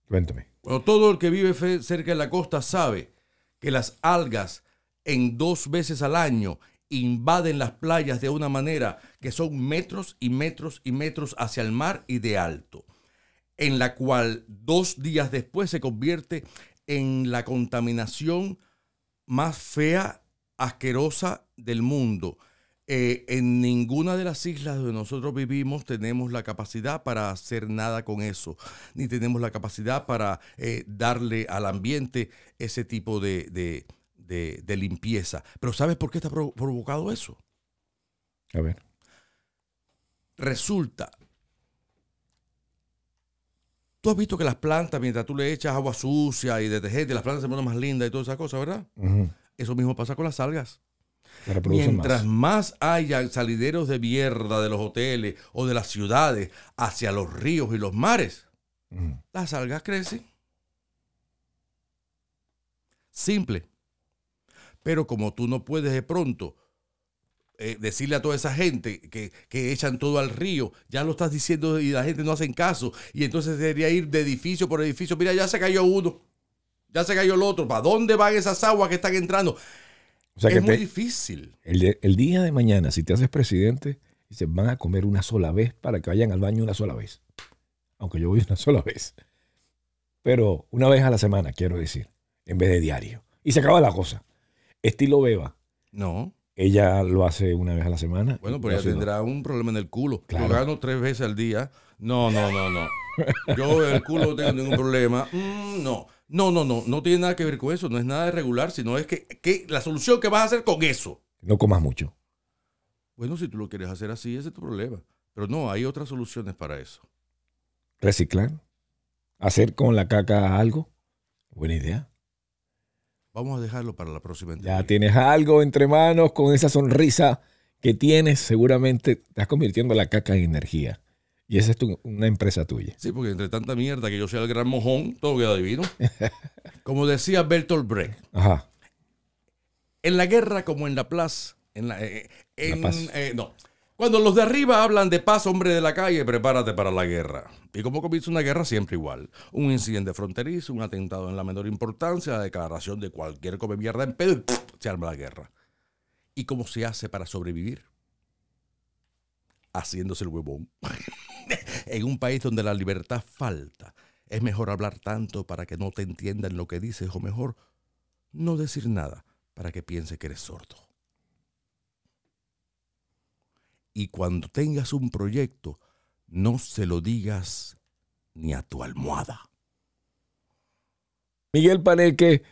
Cuéntame. Bueno, todo el que vive cerca de la costa sabe que las algas en dos veces al año invaden las playas de una manera que son metros y metros y metros hacia el mar y de alto, en la cual dos días después se convierte en la contaminación más fea, asquerosa del mundo. Eh, en ninguna de las islas donde nosotros vivimos tenemos la capacidad para hacer nada con eso, ni tenemos la capacidad para eh, darle al ambiente ese tipo de, de- de- de limpieza. Pero ¿sabes por qué está provo- provocado eso? A ver. Resulta, tú has visto que las plantas, mientras tú le echas agua sucia y detergente, las plantas se ponen más lindas y todas esas cosas, ¿verdad? Eso mismo pasa con las algas. Mientras más. más haya salideros de mierda de los hoteles o de las ciudades hacia los ríos y los mares, las algas crecen. Simple. Pero como tú no puedes de pronto eh, decirle a toda esa gente que, que echan todo al río, ya lo estás diciendo y la gente no hacen caso. Y entonces debería ir de edificio por edificio. Mira, ya se cayó uno. Ya se cayó el otro. ¿Para dónde van esas aguas que están entrando? O sea que es muy te- difícil. el, el día de mañana, si te haces presidente, Dice, van a comer una sola vez para que vayan al baño una sola vez. Aunque yo voy una sola vez. Pero una vez a la semana, quiero decir, en vez de diario. Y se acaba la cosa. Estilo beba. No. Ella lo hace una vez a la semana. Bueno, pues ella tendrá un problema en el culo. Claro. Yo gano tres veces al día. No, no, no, no. Yo el culo no tengo ningún problema. Mm, no. No, no, no. No tiene nada que ver con eso. No es nada irregular, sino es que, que la solución que vas a hacer con eso. No comas mucho. Bueno, si tú lo quieres hacer así, ese es tu problema. Pero no, hay otras soluciones para eso. Reciclar. Hacer con la caca algo. Buena idea. Vamos a dejarlo para la próxima Ya entrevista. tienes algo entre manos con esa sonrisa que tienes. Seguramente estás convirtiendo la caca en energía. Y esa es tu- una empresa tuya. Sí, porque entre tanta mierda que yo sea el gran mojón, todo queda divino. <laughs> Como decía Bertolt Brecht, Ajá. en la guerra como en la plaza, en la, eh, en- paz. eh, no. Cuando los de arriba hablan de paz, hombre de la calle, prepárate para la guerra. Y como comienza una guerra, siempre igual. Un incidente fronterizo, un atentado en la menor importancia, la declaración de cualquier come mierda en pedo y se arma la guerra. ¿Y cómo se hace para sobrevivir? Haciéndose el huevón. <laughs> en un país donde la libertad falta, es mejor hablar tanto para que no te entiendan lo que dices o mejor no decir nada para que piense que eres sordo. Y cuando tengas un proyecto, no se lo digas ni a tu almohada. Miguel Paneque,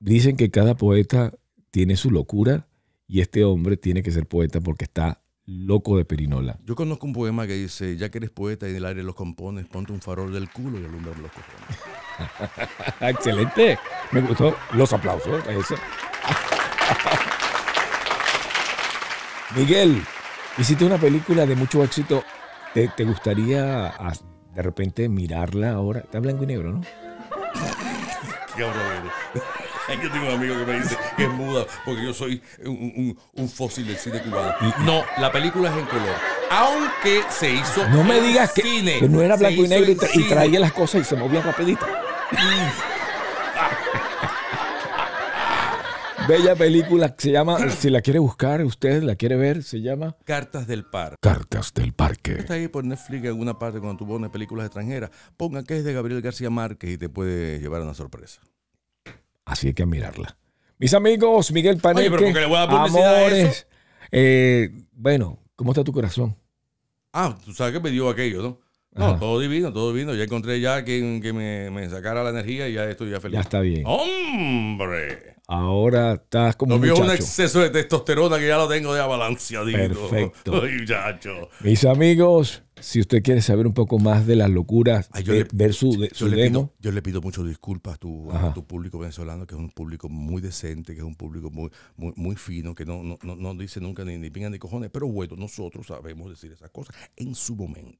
dicen que cada poeta tiene su locura y este hombre tiene que ser poeta porque está loco de perinola. Yo conozco un poema que dice, ya que eres poeta y en el aire los compones, ponte un farol del culo y alumbra los cojones. <laughs> Excelente. Me gustó. Los aplausos. Eso. <laughs> Miguel, hiciste una película de mucho éxito. ¿Te, te gustaría de repente mirarla ahora? Está blanco y negro, ¿no? <laughs> Qué. Yo tengo un amigo que me dice que es muda porque yo soy un, un- un fósil del cine cubano. No, la película es en color. Aunque se hizo No me digas que, cine. que no era blanco y negro y, tra- y traía las cosas y se movía rapidito. Bella película que se llama, si la quiere buscar, usted la quiere ver, se llama Cartas del Par. Cartas del Parque. Está ahí por Netflix en alguna parte cuando tú pones películas extranjeras. Ponga que es de Gabriel García Márquez y te puede llevar a una sorpresa. Así hay que mirarla. Mis amigos, Miguel Paneque, Oye, pero porque le voy a dar publicidad a amores. eh, bueno, ¿cómo está tu corazón? Ah, tú sabes que me dio aquello, ¿no? No, Ajá. todo divino, todo divino. Ya encontré ya quien que me, me sacara la energía y ya estoy ya feliz. Ya está bien. ¡Hombre! Ahora estás como No un vio un exceso de testosterona que ya lo tengo de balanceadito. Perfecto. <laughs> Ay, muchacho. Mis amigos, si usted quiere saber un poco más de las locuras, Ay, yo de- le- ver su, de- Yo su le, demo, pido, yo le pido mucho disculpas a tu, Ajá. a tu público venezolano, que es un público muy decente, que es un público muy, muy, muy fino, que no, no, no, no dice nunca ni, ni pinga ni cojones. Pero bueno, nosotros sabemos decir esas cosas en su momento.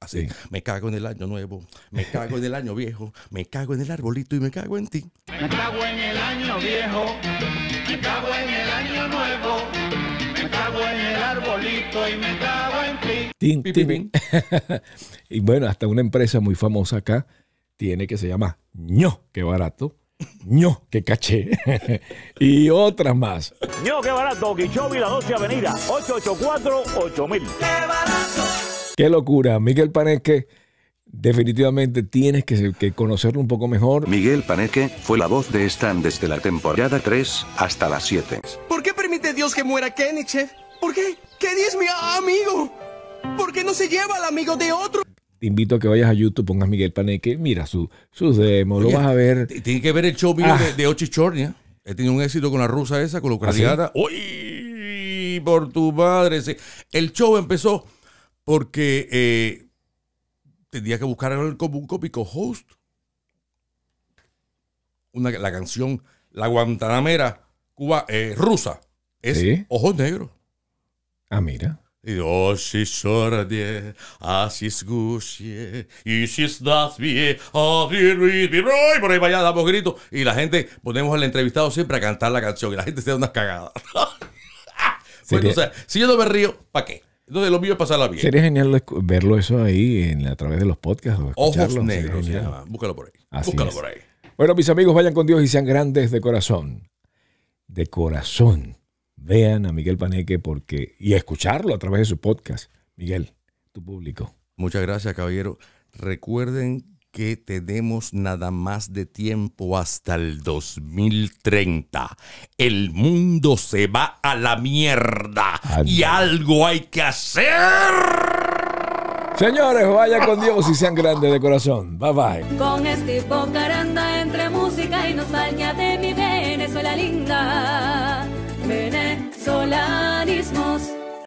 Así, Sí. me cago en el año nuevo, me cago en el año viejo, me cago en el arbolito y me cago en ti. Me cago en el año viejo, me cago en el año nuevo, me cago en el arbolito y me cago en ti. tin, Pi, tin. pi, pin. <laughs> y bueno, hasta una empresa muy famosa acá tiene que se llama ño, qué barato, ño, qué caché, <laughs> y otras más. Yo, qué barato, Quichobi, la 12 Avenida, 884-8000. Qué locura, Miguel Paneque, definitivamente tienes que, que conocerlo un poco mejor. Miguel Paneque fue la voz de Stan desde la temporada 3 hasta la 7. ¿Por qué permite Dios que muera Kenny, chef? ¿Por qué? Kenny es mi amigo. ¿Por qué no se lleva al amigo de otro? Te invito a que vayas a YouTube, pongas Miguel Paneque, mira su- sus demos, lo vas a ver. t- Tiene que ver el show mío Ah. de, de Ochi Chornia. He tenido un éxito con la rusa esa, con la ¿Ah, sí? ucraniana. ¡Uy! Por tu madre. sí. El show empezó porque eh, tenía que buscar el- como un cómico host. Una, la canción La Guantanamera Cuba, eh, rusa es Sí. Ojos Negros. Ah, mira. І очі чорні, а сі скуші, і сі здатві, а вірві, вірой, por ahí para allá damos gritos y la gente, ponemos al entrevistado siempre a cantar la canción y la gente se da unas cagadas. <laughs> Bueno, Sería- o sea, si yo no me río, ¿para qué? Entonces lo mío es pasarla bien. Sería genial verlo eso ahí en, a través de los podcasts. o Ojos negros se llama. Búscalo por ahí. Así Búscalo es. por ahí. Bueno, mis amigos, vayan con Dios y sean grandes de corazón. De corazón. vean a Miguel Paneque porque y escucharlo a través de su podcast. Miguel, tu público. Muchas gracias, caballero. Recuerden que tenemos nada más de tiempo hasta el 2030. El mundo se va a la mierda y algo hay que hacer. Señores, vaya con Dios y sean grandes de corazón. Bye bye. Con este caranda entre música y nostalgia de mi Venezuela linda. Venezolanismos